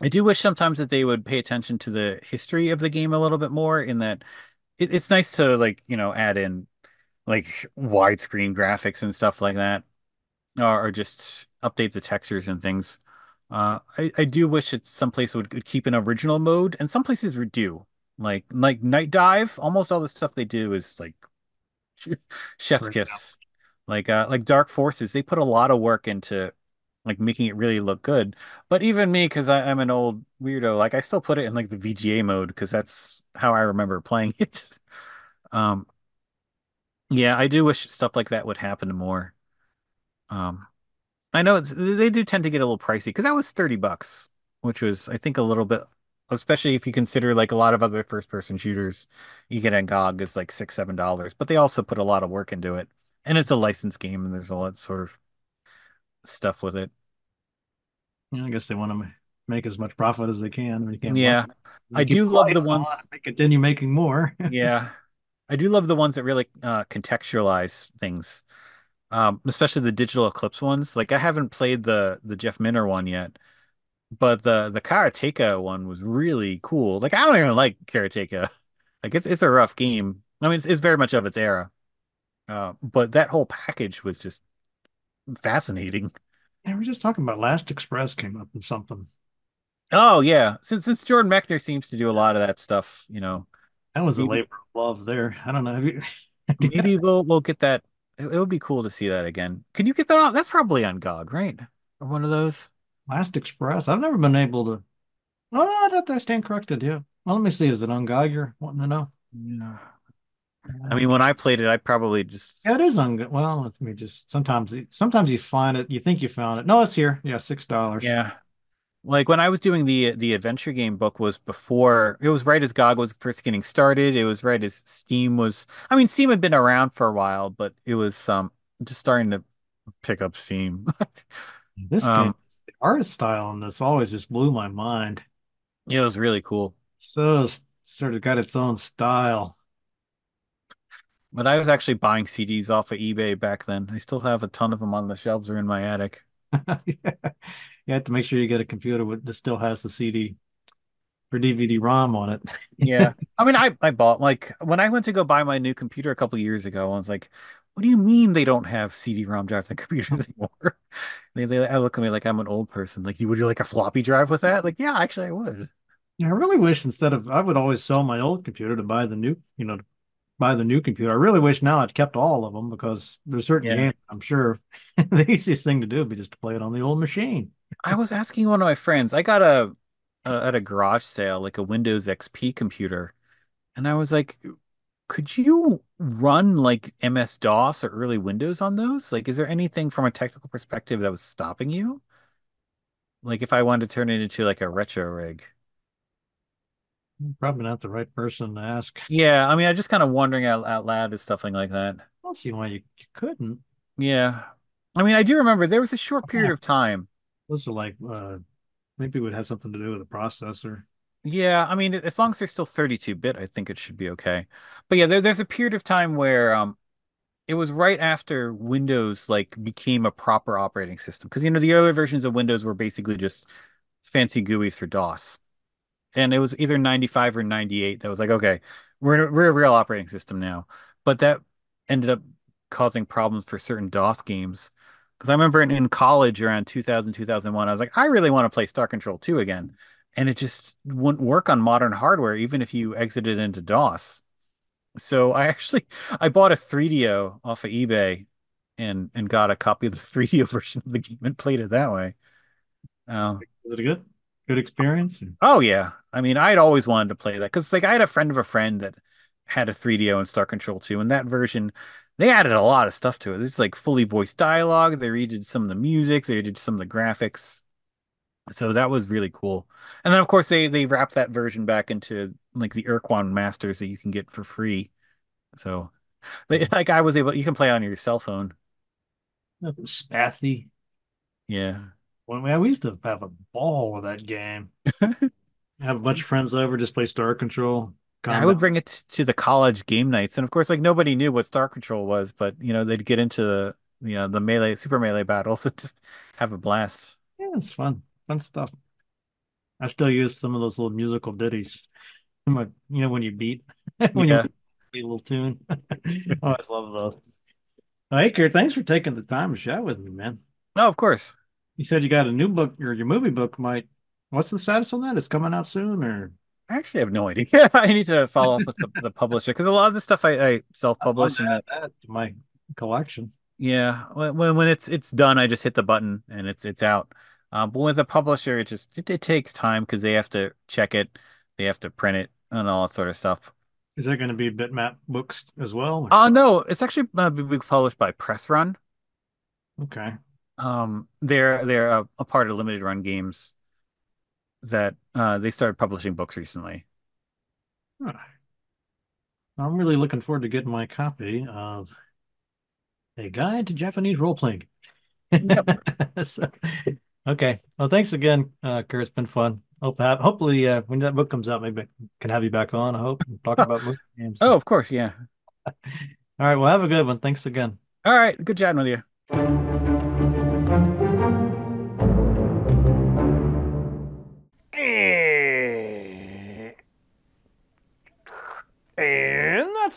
I do wish sometimes that they would pay attention to the history of the game a little bit more in that it, it's nice to like, you know, add in like widescreen graphics and stuff like that, or, or just update the textures and things. Uh, I, I do wish that some place would, would keep an original mode, and some places would do. Like like Nightdive, almost all the stuff they do is like chef's kiss. Like uh like Dark Forces, they put a lot of work into like making it really look good. But even me, because I'm an old weirdo, like I still put it in like the VGA mode because that's how I remember playing it. Um, yeah, I do wish stuff like that would happen more. Um, I know it's, they do tend to get a little pricey because that was 30 bucks, which was I think a little bit, especially if you consider like a lot of other first person shooters you get on GOG is like six, seven dollars. But they also put a lot of work into it. And it's a licensed game and there's a lot sort of stuff with it. Yeah, I guess they want to make as much profit as they can. They can't yeah, I do love the ones. They continue making more. yeah, I do love the ones that really uh, contextualize things, um, especially the digital eclipse ones. Like I haven't played the the Jeff Minter one yet, but the the Karateka one was really cool. Like I don't even like Karateka. Like it's it's a rough game. I mean, it's, it's very much of its era. Uh, but that whole package was just fascinating. Yeah, we are just talking about Last Express came up in something. Oh yeah, since since Jordan Mechner seems to do a lot of that stuff, you know. That was maybe, a labor of love there. I don't know. You... maybe we'll we'll get that. It, it, would be cool to see that again. Can you get that on? That's probably on GOG, right? Or one of those. Last Express. I've never been able to. Oh no, I, I stand corrected. Yeah. Well, let me see. Is it on GOG? You're wanting to know? Yeah. I mean, when I played it, I probably just yeah, it is on. Well, let me just sometimes sometimes you find it, you think you found it. No, it's here. Yeah, six dollars. Yeah, like when I was doing the the adventure game book was before it was right as GOG was first getting started. It was right as Steam was. I mean, Steam had been around for a while, but it was um just starting to pick up steam. this um, game, the art style on this always just blew my mind. Yeah, it was really cool. So sort of got its own style. But I was actually buying CDs off of eBay back then. I still have a ton of them on the shelves or in my attic. Yeah. You have to make sure you get a computer that still has the CD or DVD ROM on it. yeah. I mean, I, I bought like when I went to go buy my new computer a couple years ago, I was like, what do you mean they don't have CD-ROM drives on computers anymore? they, they I look at me like I'm an old person. Like, you would you like a floppy drive with that? Like, yeah, actually I would. Yeah, I really wish instead of I would always sell my old computer to buy the new, you know, buy the new computer. I really wish now I'd kept all of them because there's certain yeah. games I'm sure the easiest thing to do would be just to play it on the old machine. I was asking one of my friends. I got a, a at a garage sale like a Windows XP computer, and I was like, could you run like MS DOS or early Windows on those? Like, is there anything from a technical perspective that was stopping you? Like, if I wanted to turn it into like a retro rig. Probably not the right person to ask. Yeah, I mean, I'm just kind of wondering out, out loud is something like that. I don't see why you, you couldn't. Yeah. I mean, I do remember there was a short period of time. Those are like, uh, maybe it would have something to do with the processor. Yeah, I mean, as long as they're still 32-bit, I think it should be okay. But yeah, there, there's a period of time where um, it was right after Windows like became a proper operating system because you know the earlier versions of Windows were basically just fancy GUIs for DOS and it was either 95 or 98 that was like okay we're, we're a real operating system now but that ended up causing problems for certain dos games because i remember in, in college around 2000 2001 i was like i really want to play star control 2 again and it just wouldn't work on modern hardware, even if you exited into DOS. So I actually I bought a 3DO off of eBay and and got a copy of the 3DO version of the game and played it that way. Um, Was it good good experience? Oh yeah. I mean, I'd always wanted to play that because like I had a friend of a friend that had a 3DO and Star Control 2, and that version they added a lot of stuff to it. It's like fully voiced dialogue. They redid some of the music. They did some of the graphics. So that was really cool. And then of course they they wrapped that version back into like the Ur-Quan Masters that you can get for free. So like I was able you can play on your cell phone. Spathi. Yeah. Well, man, we used to have a ball with that game. have a bunch of friends over, just play Star Control. Combat. I would bring it to the college game nights, and of course, like nobody knew what Star Control was, but you know they'd get into the you know the melee, super melee battles, and just have a blast. Yeah, it's fun, fun stuff. I still use some of those little musical ditties. you know, when you beat, when yeah. you beat a little tune. I always love those. Hey, Kurt, thanks for taking the time to chat with me, man. Oh, of course. You said you got a new book, or your movie book might. What's the status on that? It's coming out soon, or? I actually have no idea. I need to follow up with the, the publisher because a lot of the stuff I, I self-publish and that, that to my collection. Yeah, when when it's it's done, I just hit the button and it's it's out. Uh, but with a publisher, it just it, it takes time because they have to check it, they have to print it, and all that sort of stuff. Is that going to be Bitmap books as well? Oh uh, no, it's actually uh, be published by Press Run. Okay. Um, they're they're a, a part of Limited Run Games that uh, they started publishing books recently. Huh. I'm really looking forward to getting my copy of A Guide to Japanese Role Playing. Yep. so, okay. Well, thanks again, uh, Kurt. It's been fun. Hope have, hopefully uh, when that book comes out, maybe I can have you back on. I hope talk about games. Oh, of course, yeah. All right. Well, have a good one. Thanks again. All right. Good chatting with you.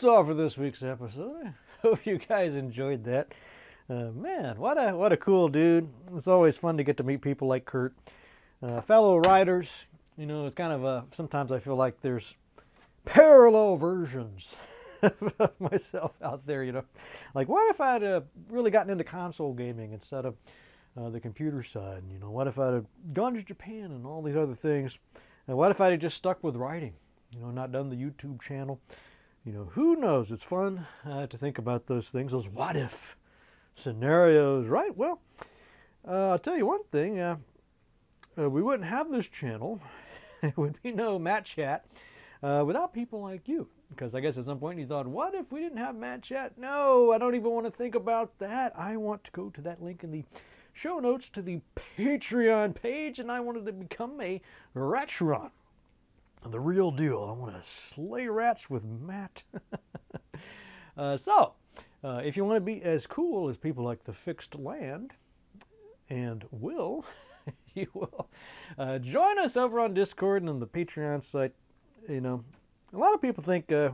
That's all for this week's episode. I hope you guys enjoyed that. Uh, man, what a what a cool dude! It's always fun to get to meet people like Kurt, uh, fellow writers. You know, it's kind of a sometimes I feel like there's parallel versions of myself out there. You know, like what if I'd uh, really gotten into console gaming instead of uh, the computer side? You know, what if I'd have gone to Japan and all these other things? And what if I'd have just stuck with writing? you know, not done the YouTube channel. You know, who knows? It's fun uh, to think about those things, those what if scenarios, right? Well, uh, I'll tell you one thing. Uh, uh we wouldn't have this channel. it would be no Matt Chat uh, without people like you. Because I guess at some point you thought, what if we didn't have Matt Chat? No, I don't even want to think about that. I want to go to that link in the show notes to the Patreon page, and I wanted to become a Ratron the real deal. I want to slay rats with Matt. uh, so, uh, if you want to be as cool as people like the Fixed Land and Will, you will uh, join us over on Discord and on the Patreon site. You know, a lot of people think, uh,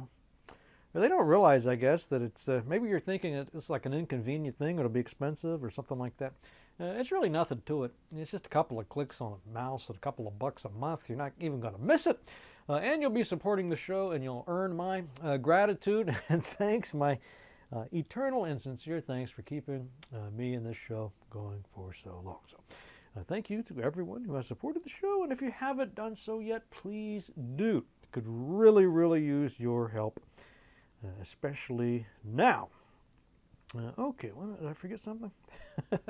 they don't realize, I guess, that it's uh, maybe you're thinking it's like an inconvenient thing, it'll be expensive or something like that. Uh, it's really nothing to it. It's just a couple of clicks on a mouse and a couple of bucks a month. You're not even going to miss it. Uh, and you'll be supporting the show and you'll earn my uh, gratitude and thanks, my uh, eternal and sincere thanks for keeping uh, me and this show going for so long. So uh, thank you to everyone who has supported the show. And if you haven't done so yet, please do. Could really, really use your help, especially now. Uh, okay, well, did I forget something? uh,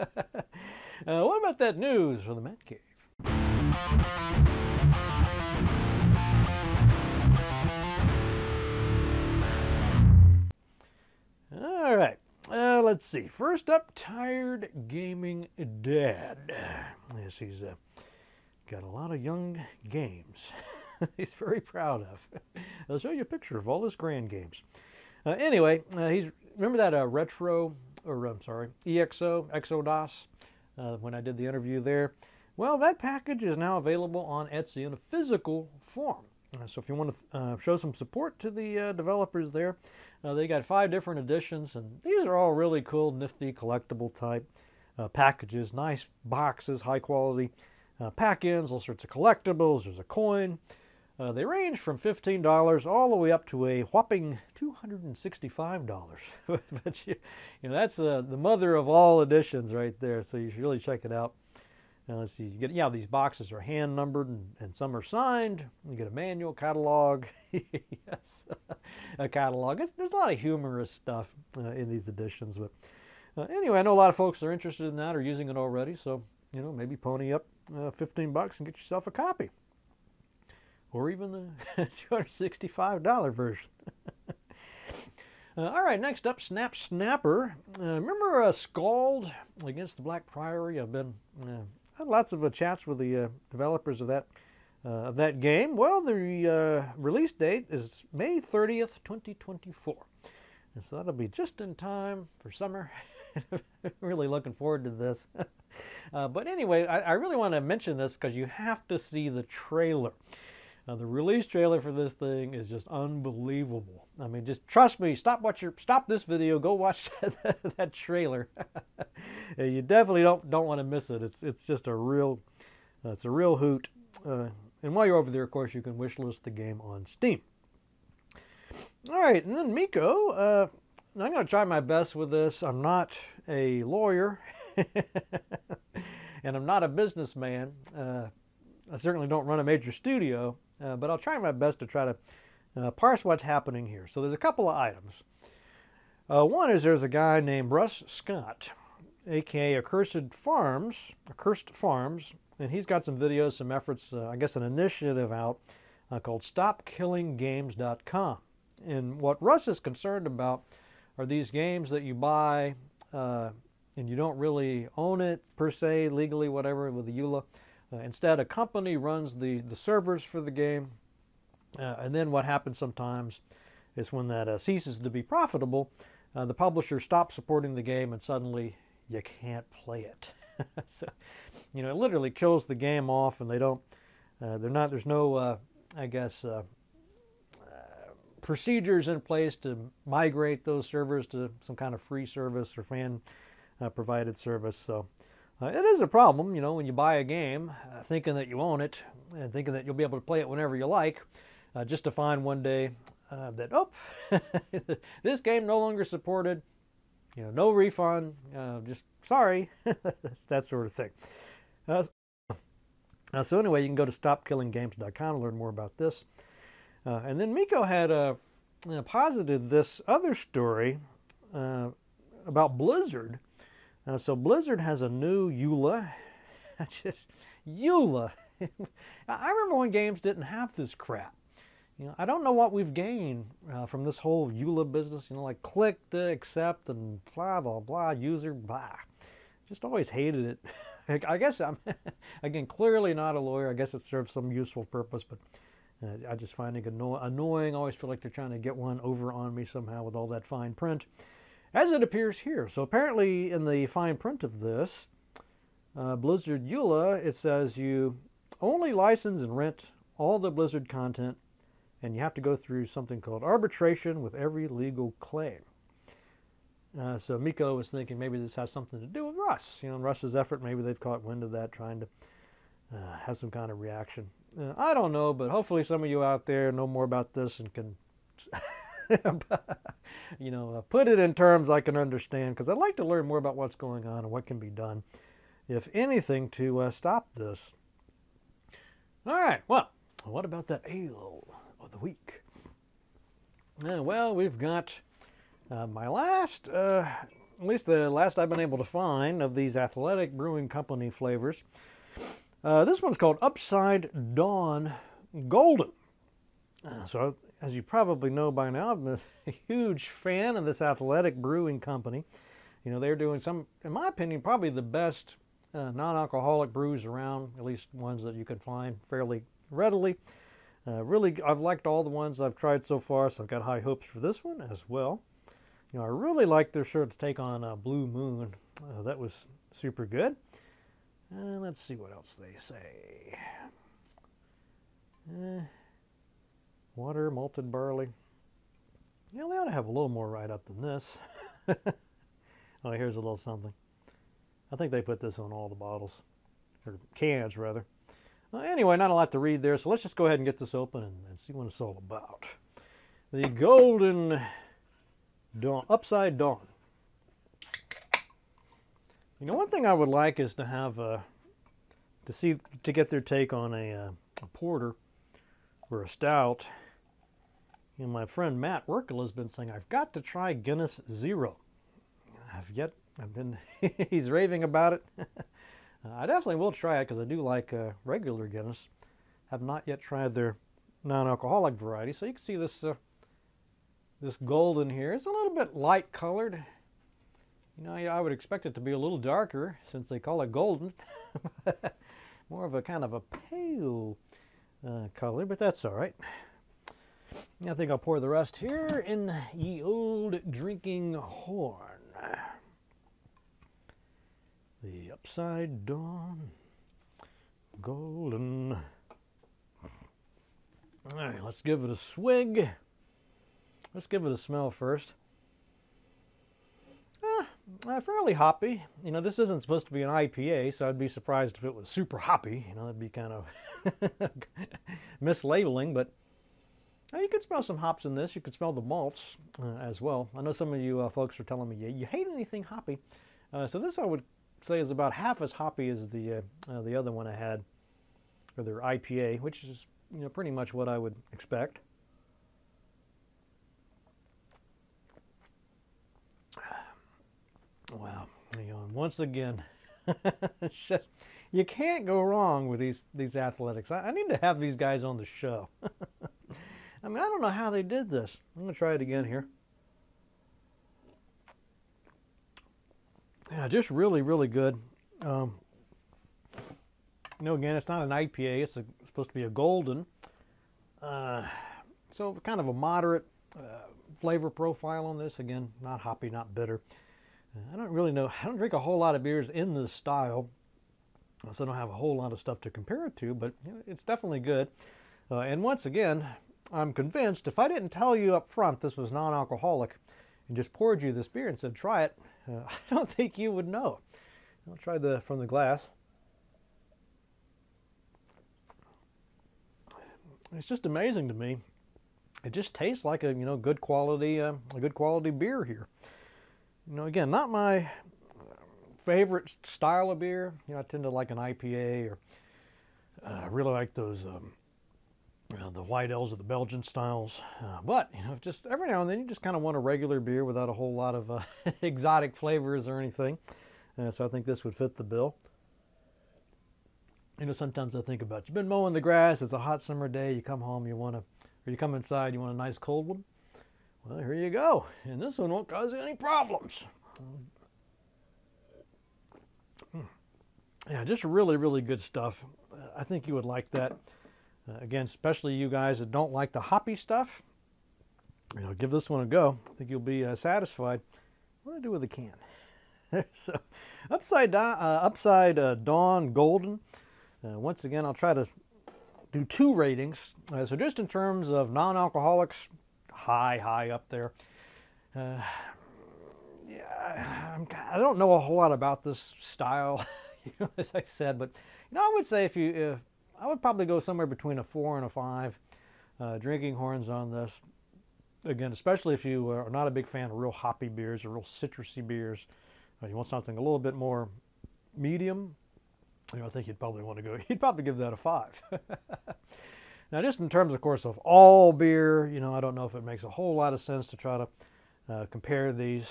what about that news from the Man Cave? All right, uh, let's see. First up, Tired Gaming Dad. Yes, he's uh, got a lot of young games he's very proud of. I'll show you a picture of all his grand games. Uh, anyway, uh, he's remember that uh, retro, or I'm sorry, EXO, ExoDOS, uh, when I did the interview there. Well, that package is now available on Etsy in a physical form. Uh, so if you want to uh, show some support to the uh, developers there, uh, they got five different editions, and these are all really cool, nifty, collectible type packages. Nice boxes, high quality uh, pack-ins, all sorts of collectibles. There's a coin. Uh, they range from $15 all the way up to a whopping $265. but you, you know, that's uh, the mother of all editions right there, so you should really check it out. Now, let's see, you get, yeah, these boxes are hand numbered and, and some are signed. You get a manual catalog. yes, a catalog. It's, there's a lot of humorous stuff uh, in these editions. But uh, anyway, I know a lot of folks are interested in that or using it already. So, you know, maybe pony up uh, 15 bucks and get yourself a copy. Or even the $265 version. Uh, all right, next up, Snap Snapper. Uh, remember uh, Skald against the Black Priory? I've been uh, had lots of uh, chats with the uh, developers of that of that game. Well, the release date is May 30th, 2024. And so that'll be just in time for summer. really looking forward to this. but anyway, I, I really want to mention this because you have to see the trailer. Now the release trailer for this thing is just unbelievable. I mean, just trust me. Stop watch your stop this video. Go watch that, that trailer. you definitely don't don't want to miss it. It's it's just a real uh, it's a real hoot. Uh, and while you're over there, of course, you can wishlist the game on Steam. All right, and then Miko. Uh, I'm going to try my best with this. I'm not a lawyer, and I'm not a businessman. I certainly don't run a major studio, uh, but I'll try my best to try to uh, parse what's happening here. So there's a couple of items. Uh, one is there's a guy named Russ Scott, aka Accursed Farms, Accursed Farms, and he's got some videos, some efforts, uh, I guess an initiative out uh, called StopKillingGames.com. And what Russ is concerned about are these games that you buy uh, and you don't really own it per se, legally, whatever, with the EULA. Uh, instead, a company runs the, the servers for the game, uh, and then what happens sometimes is when that uh, ceases to be profitable, uh, the publisher stops supporting the game and suddenly you can't play it. so, you know, it literally kills the game off and they don't, uh, they're not, there's no, uh, I guess, procedures in place to migrate those servers to some kind of free service or fan provided service. So, uh, it is a problem, you know, when you buy a game uh, thinking that you own it and thinking that you'll be able to play it whenever you like, uh, just to find one day uh, that, oh, this game no longer supported, you know, no refund, uh, just sorry, that sort of thing. Uh, so anyway, you can go to stopkillinggames.com to learn more about this. and then Miko had posited this other story about Blizzard uh, so Blizzard has a new EULA. Just EULA. I remember when games didn't have this crap. You know, I don't know what we've gained uh, from this whole EULA business. You know, like click the accept and blah blah blah user blah. Just always hated it. I guess I'm again clearly not a lawyer. I guess it serves some useful purpose, but uh, I just find it anno annoying. I always feel like they're trying to get one over on me somehow with all that fine print as it appears here. So apparently in the fine print of this, uh, Blizzard EULA, it says you only license and rent all the Blizzard content and you have to go through something called arbitration with every legal claim. Uh, so Miko was thinking maybe this has something to do with Russ. You know, Russ's effort, maybe they've caught wind of that, trying to uh, have some kind of reaction. Uh, I don't know, but hopefully some of you out there know more about this and can you know, uh, put it in terms I can understand because I'd like to learn more about what's going on and what can be done, if anything, to uh, stop this. All right, well, what about that ale of the week? Uh, well, we've got uh, my last, uh, at least the last I've been able to find of these Athletic Brewing Company flavors. Uh, this one's called Upside Dawn Golden. so as you probably know by now, I'm a huge fan of this athletic brewing company. You know, they're doing some, in my opinion, probably the best uh, non-alcoholic brews around, at least ones that you can find fairly readily. Uh, really, I've liked all the ones I've tried so far, so I've got high hopes for this one as well. You know, I really like their sort of take on uh, Blue Moon. Uh, that was super good. And let's see what else they say. Water, malted barley. Yeah, they ought to have a little more write up than this. oh, here's a little something. I think they put this on all the bottles. or cans rather. Uh, anyway, not a lot to read there, so let's just go ahead and get this open and, and see what it's all about. The Golden Dawn, Upside Dawn. You know, one thing I would like is to have uh, to see to get their take on a, uh, a porter or a stout. Know, my friend Matt Werkel has been saying I've got to try Guinness Zero. I've yet I've been he's raving about it. I definitely will try it because I do like uh, regular Guinness. Have not yet tried their non-alcoholic variety. So you can see this uh, this golden here. It's a little bit light colored. You know, I would expect it to be a little darker since they call it golden. More of a kind of a pale uh, color, but that's all right. I think I'll pour the rest here in ye old drinking horn. The upside dawn golden. All right, let's give it a swig. Let's give it a smell first. Uh, fairly hoppy. You know, this isn't supposed to be an IPA, so I'd be surprised if it was super hoppy. You know, that'd be kind of mislabeling, but uh, you could smell some hops in this. You could smell the malts uh, as well. I know some of you uh, folks are telling me you, you hate anything hoppy. Uh, so this I would say is about half as hoppy as the uh, uh, the other one I had, or their IPA, which is you know pretty much what I would expect. Wow, once again, just, you can't go wrong with these these athletics. I, I need to have these guys on the show. I mean, I don't know how they did this. I'm gonna try it again here. Yeah, just really, really good. Um, you know, again, it's not an IPA. It's, a, it's supposed to be a golden. Uh, so kind of a moderate uh, flavor profile on this. Again, not hoppy, not bitter. I don't really know. I don't drink a whole lot of beers in this style, so I don't have a whole lot of stuff to compare it to, but you know, it's definitely good. Uh, and once again, I'm convinced if I didn't tell you up front this was non-alcoholic and just poured you this beer and said try it, uh, I don't think you would know. I'll try the from the glass. It's just amazing to me. It just tastes like a you know good quality uh, a good quality beer here. You know, again, not my favorite style of beer. You know, I tend to like an IPA or uh, I really like those um, know, the white ales or the Belgian styles. Uh, but you know, just every now and then you just kind of want a regular beer without a whole lot of uh, exotic flavors or anything. Uh, so I think this would fit the bill. You know, sometimes I think about you've been mowing the grass. It's a hot summer day. You come home, you want to, or you come inside, you want a nice cold one. Well, here you go. And this one won't cause any problems. Hmm. Yeah, just really, really good stuff. I think you would like that. Uh, again, especially you guys that don't like the hoppy stuff, you know, give this one a go. I think you'll be uh, satisfied. What do I do with the can? so, upside down, uh, upside uh, dawn golden. Uh, once again, I'll try to do two ratings. Uh, so, just in terms of non-alcoholics, high, high up there. Yeah, I'm, I don't know a whole lot about this style, you know, as I said, but you know, I would say if you, if, I would probably go somewhere between a four and a five. Uh, drinking horns on this. Again, especially if you are not a big fan of real hoppy beers or real citrusy beers, uh, you want something a little bit more medium. You know, I think you'd probably want to go. You'd probably give that a five. Now, just in terms, of course, of all beer, you know, I don't know if it makes a whole lot of sense to try to uh, compare these.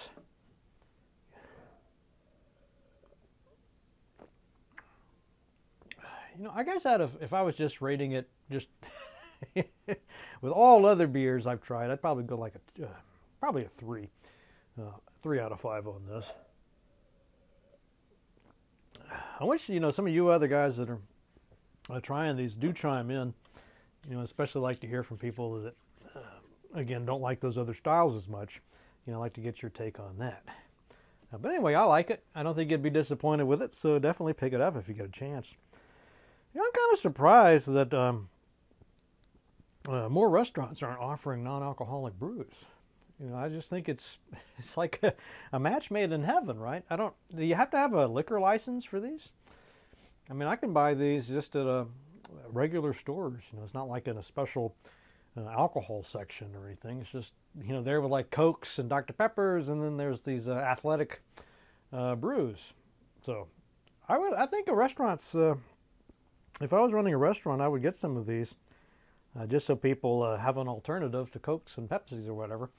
You know, I guess out of if I was just rating it just with all other beers I've tried, I'd probably go like a uh, probably a three, uh, three out of five on this. I wish you know some of you other guys that are uh, trying these do chime in you know, especially like to hear from people that, uh, again, don't like those other styles as much. You know, like to get your take on that. Uh, but anyway, I like it. I don't think you'd be disappointed with it, so definitely pick it up if you get a chance. Know, I'm kind of surprised that um, uh, more restaurants aren't offering non-alcoholic brews. You know, I just think it's it's like a, a match made in heaven, right? I don't. Do you have to have a liquor license for these? I mean, I can buy these just at a regular stores. You know, it's not like in a special uh, alcohol section or anything. It's just you know there with like Cokes and Dr Peppers, and then there's these uh, athletic uh, brews. So I would I think a restaurant's uh, if I was running a restaurant, I would get some of these uh, just so people uh, have an alternative to Cokes and Pepsis or whatever.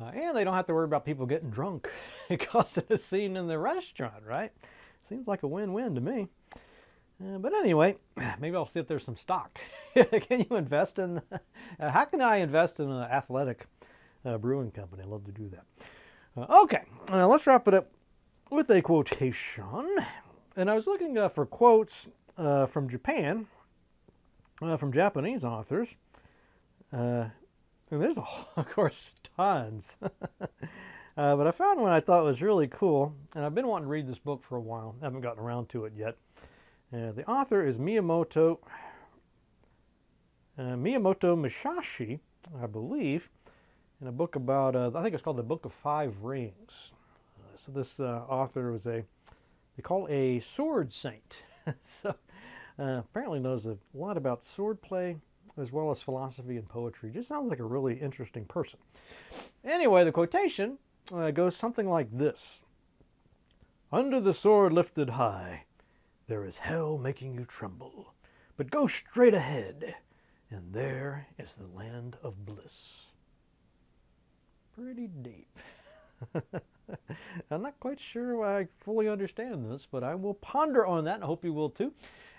Uh, and they don't have to worry about people getting drunk because of the scene in the restaurant, right? Seems like a win-win to me. Uh, but anyway, maybe I'll see if there's some stock. can you invest in? Uh, how can I invest in an athletic uh, brewing company? I'd love to do that. okay, let's wrap it up with a quotation. And I was looking for quotes from Japan uh, from Japanese authors. Uh, and there's, a, of course, tons. uh, but I found one I thought was really cool, and I've been wanting to read this book for a while. I haven't gotten around to it yet. Uh, the author is Miyamoto uh, Miyamoto Musashi, I believe, in a book about, uh, I think it's called The Book of Five Rings. so this author was a, they call a sword saint. so uh, apparently knows a lot about swordplay as well as philosophy and poetry. Just sounds like a really interesting person. Anyway, the quotation uh, goes something like this Under the sword lifted high, there is hell making you tremble. But go straight ahead, and there is the land of bliss. Pretty deep. I'm not quite sure I fully understand this, but I will ponder on that. I hope you will too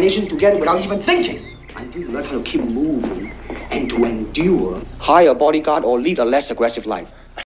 Combinations together without even thinking, until you learn how to keep moving and to endure, hire a bodyguard or lead a less aggressive life.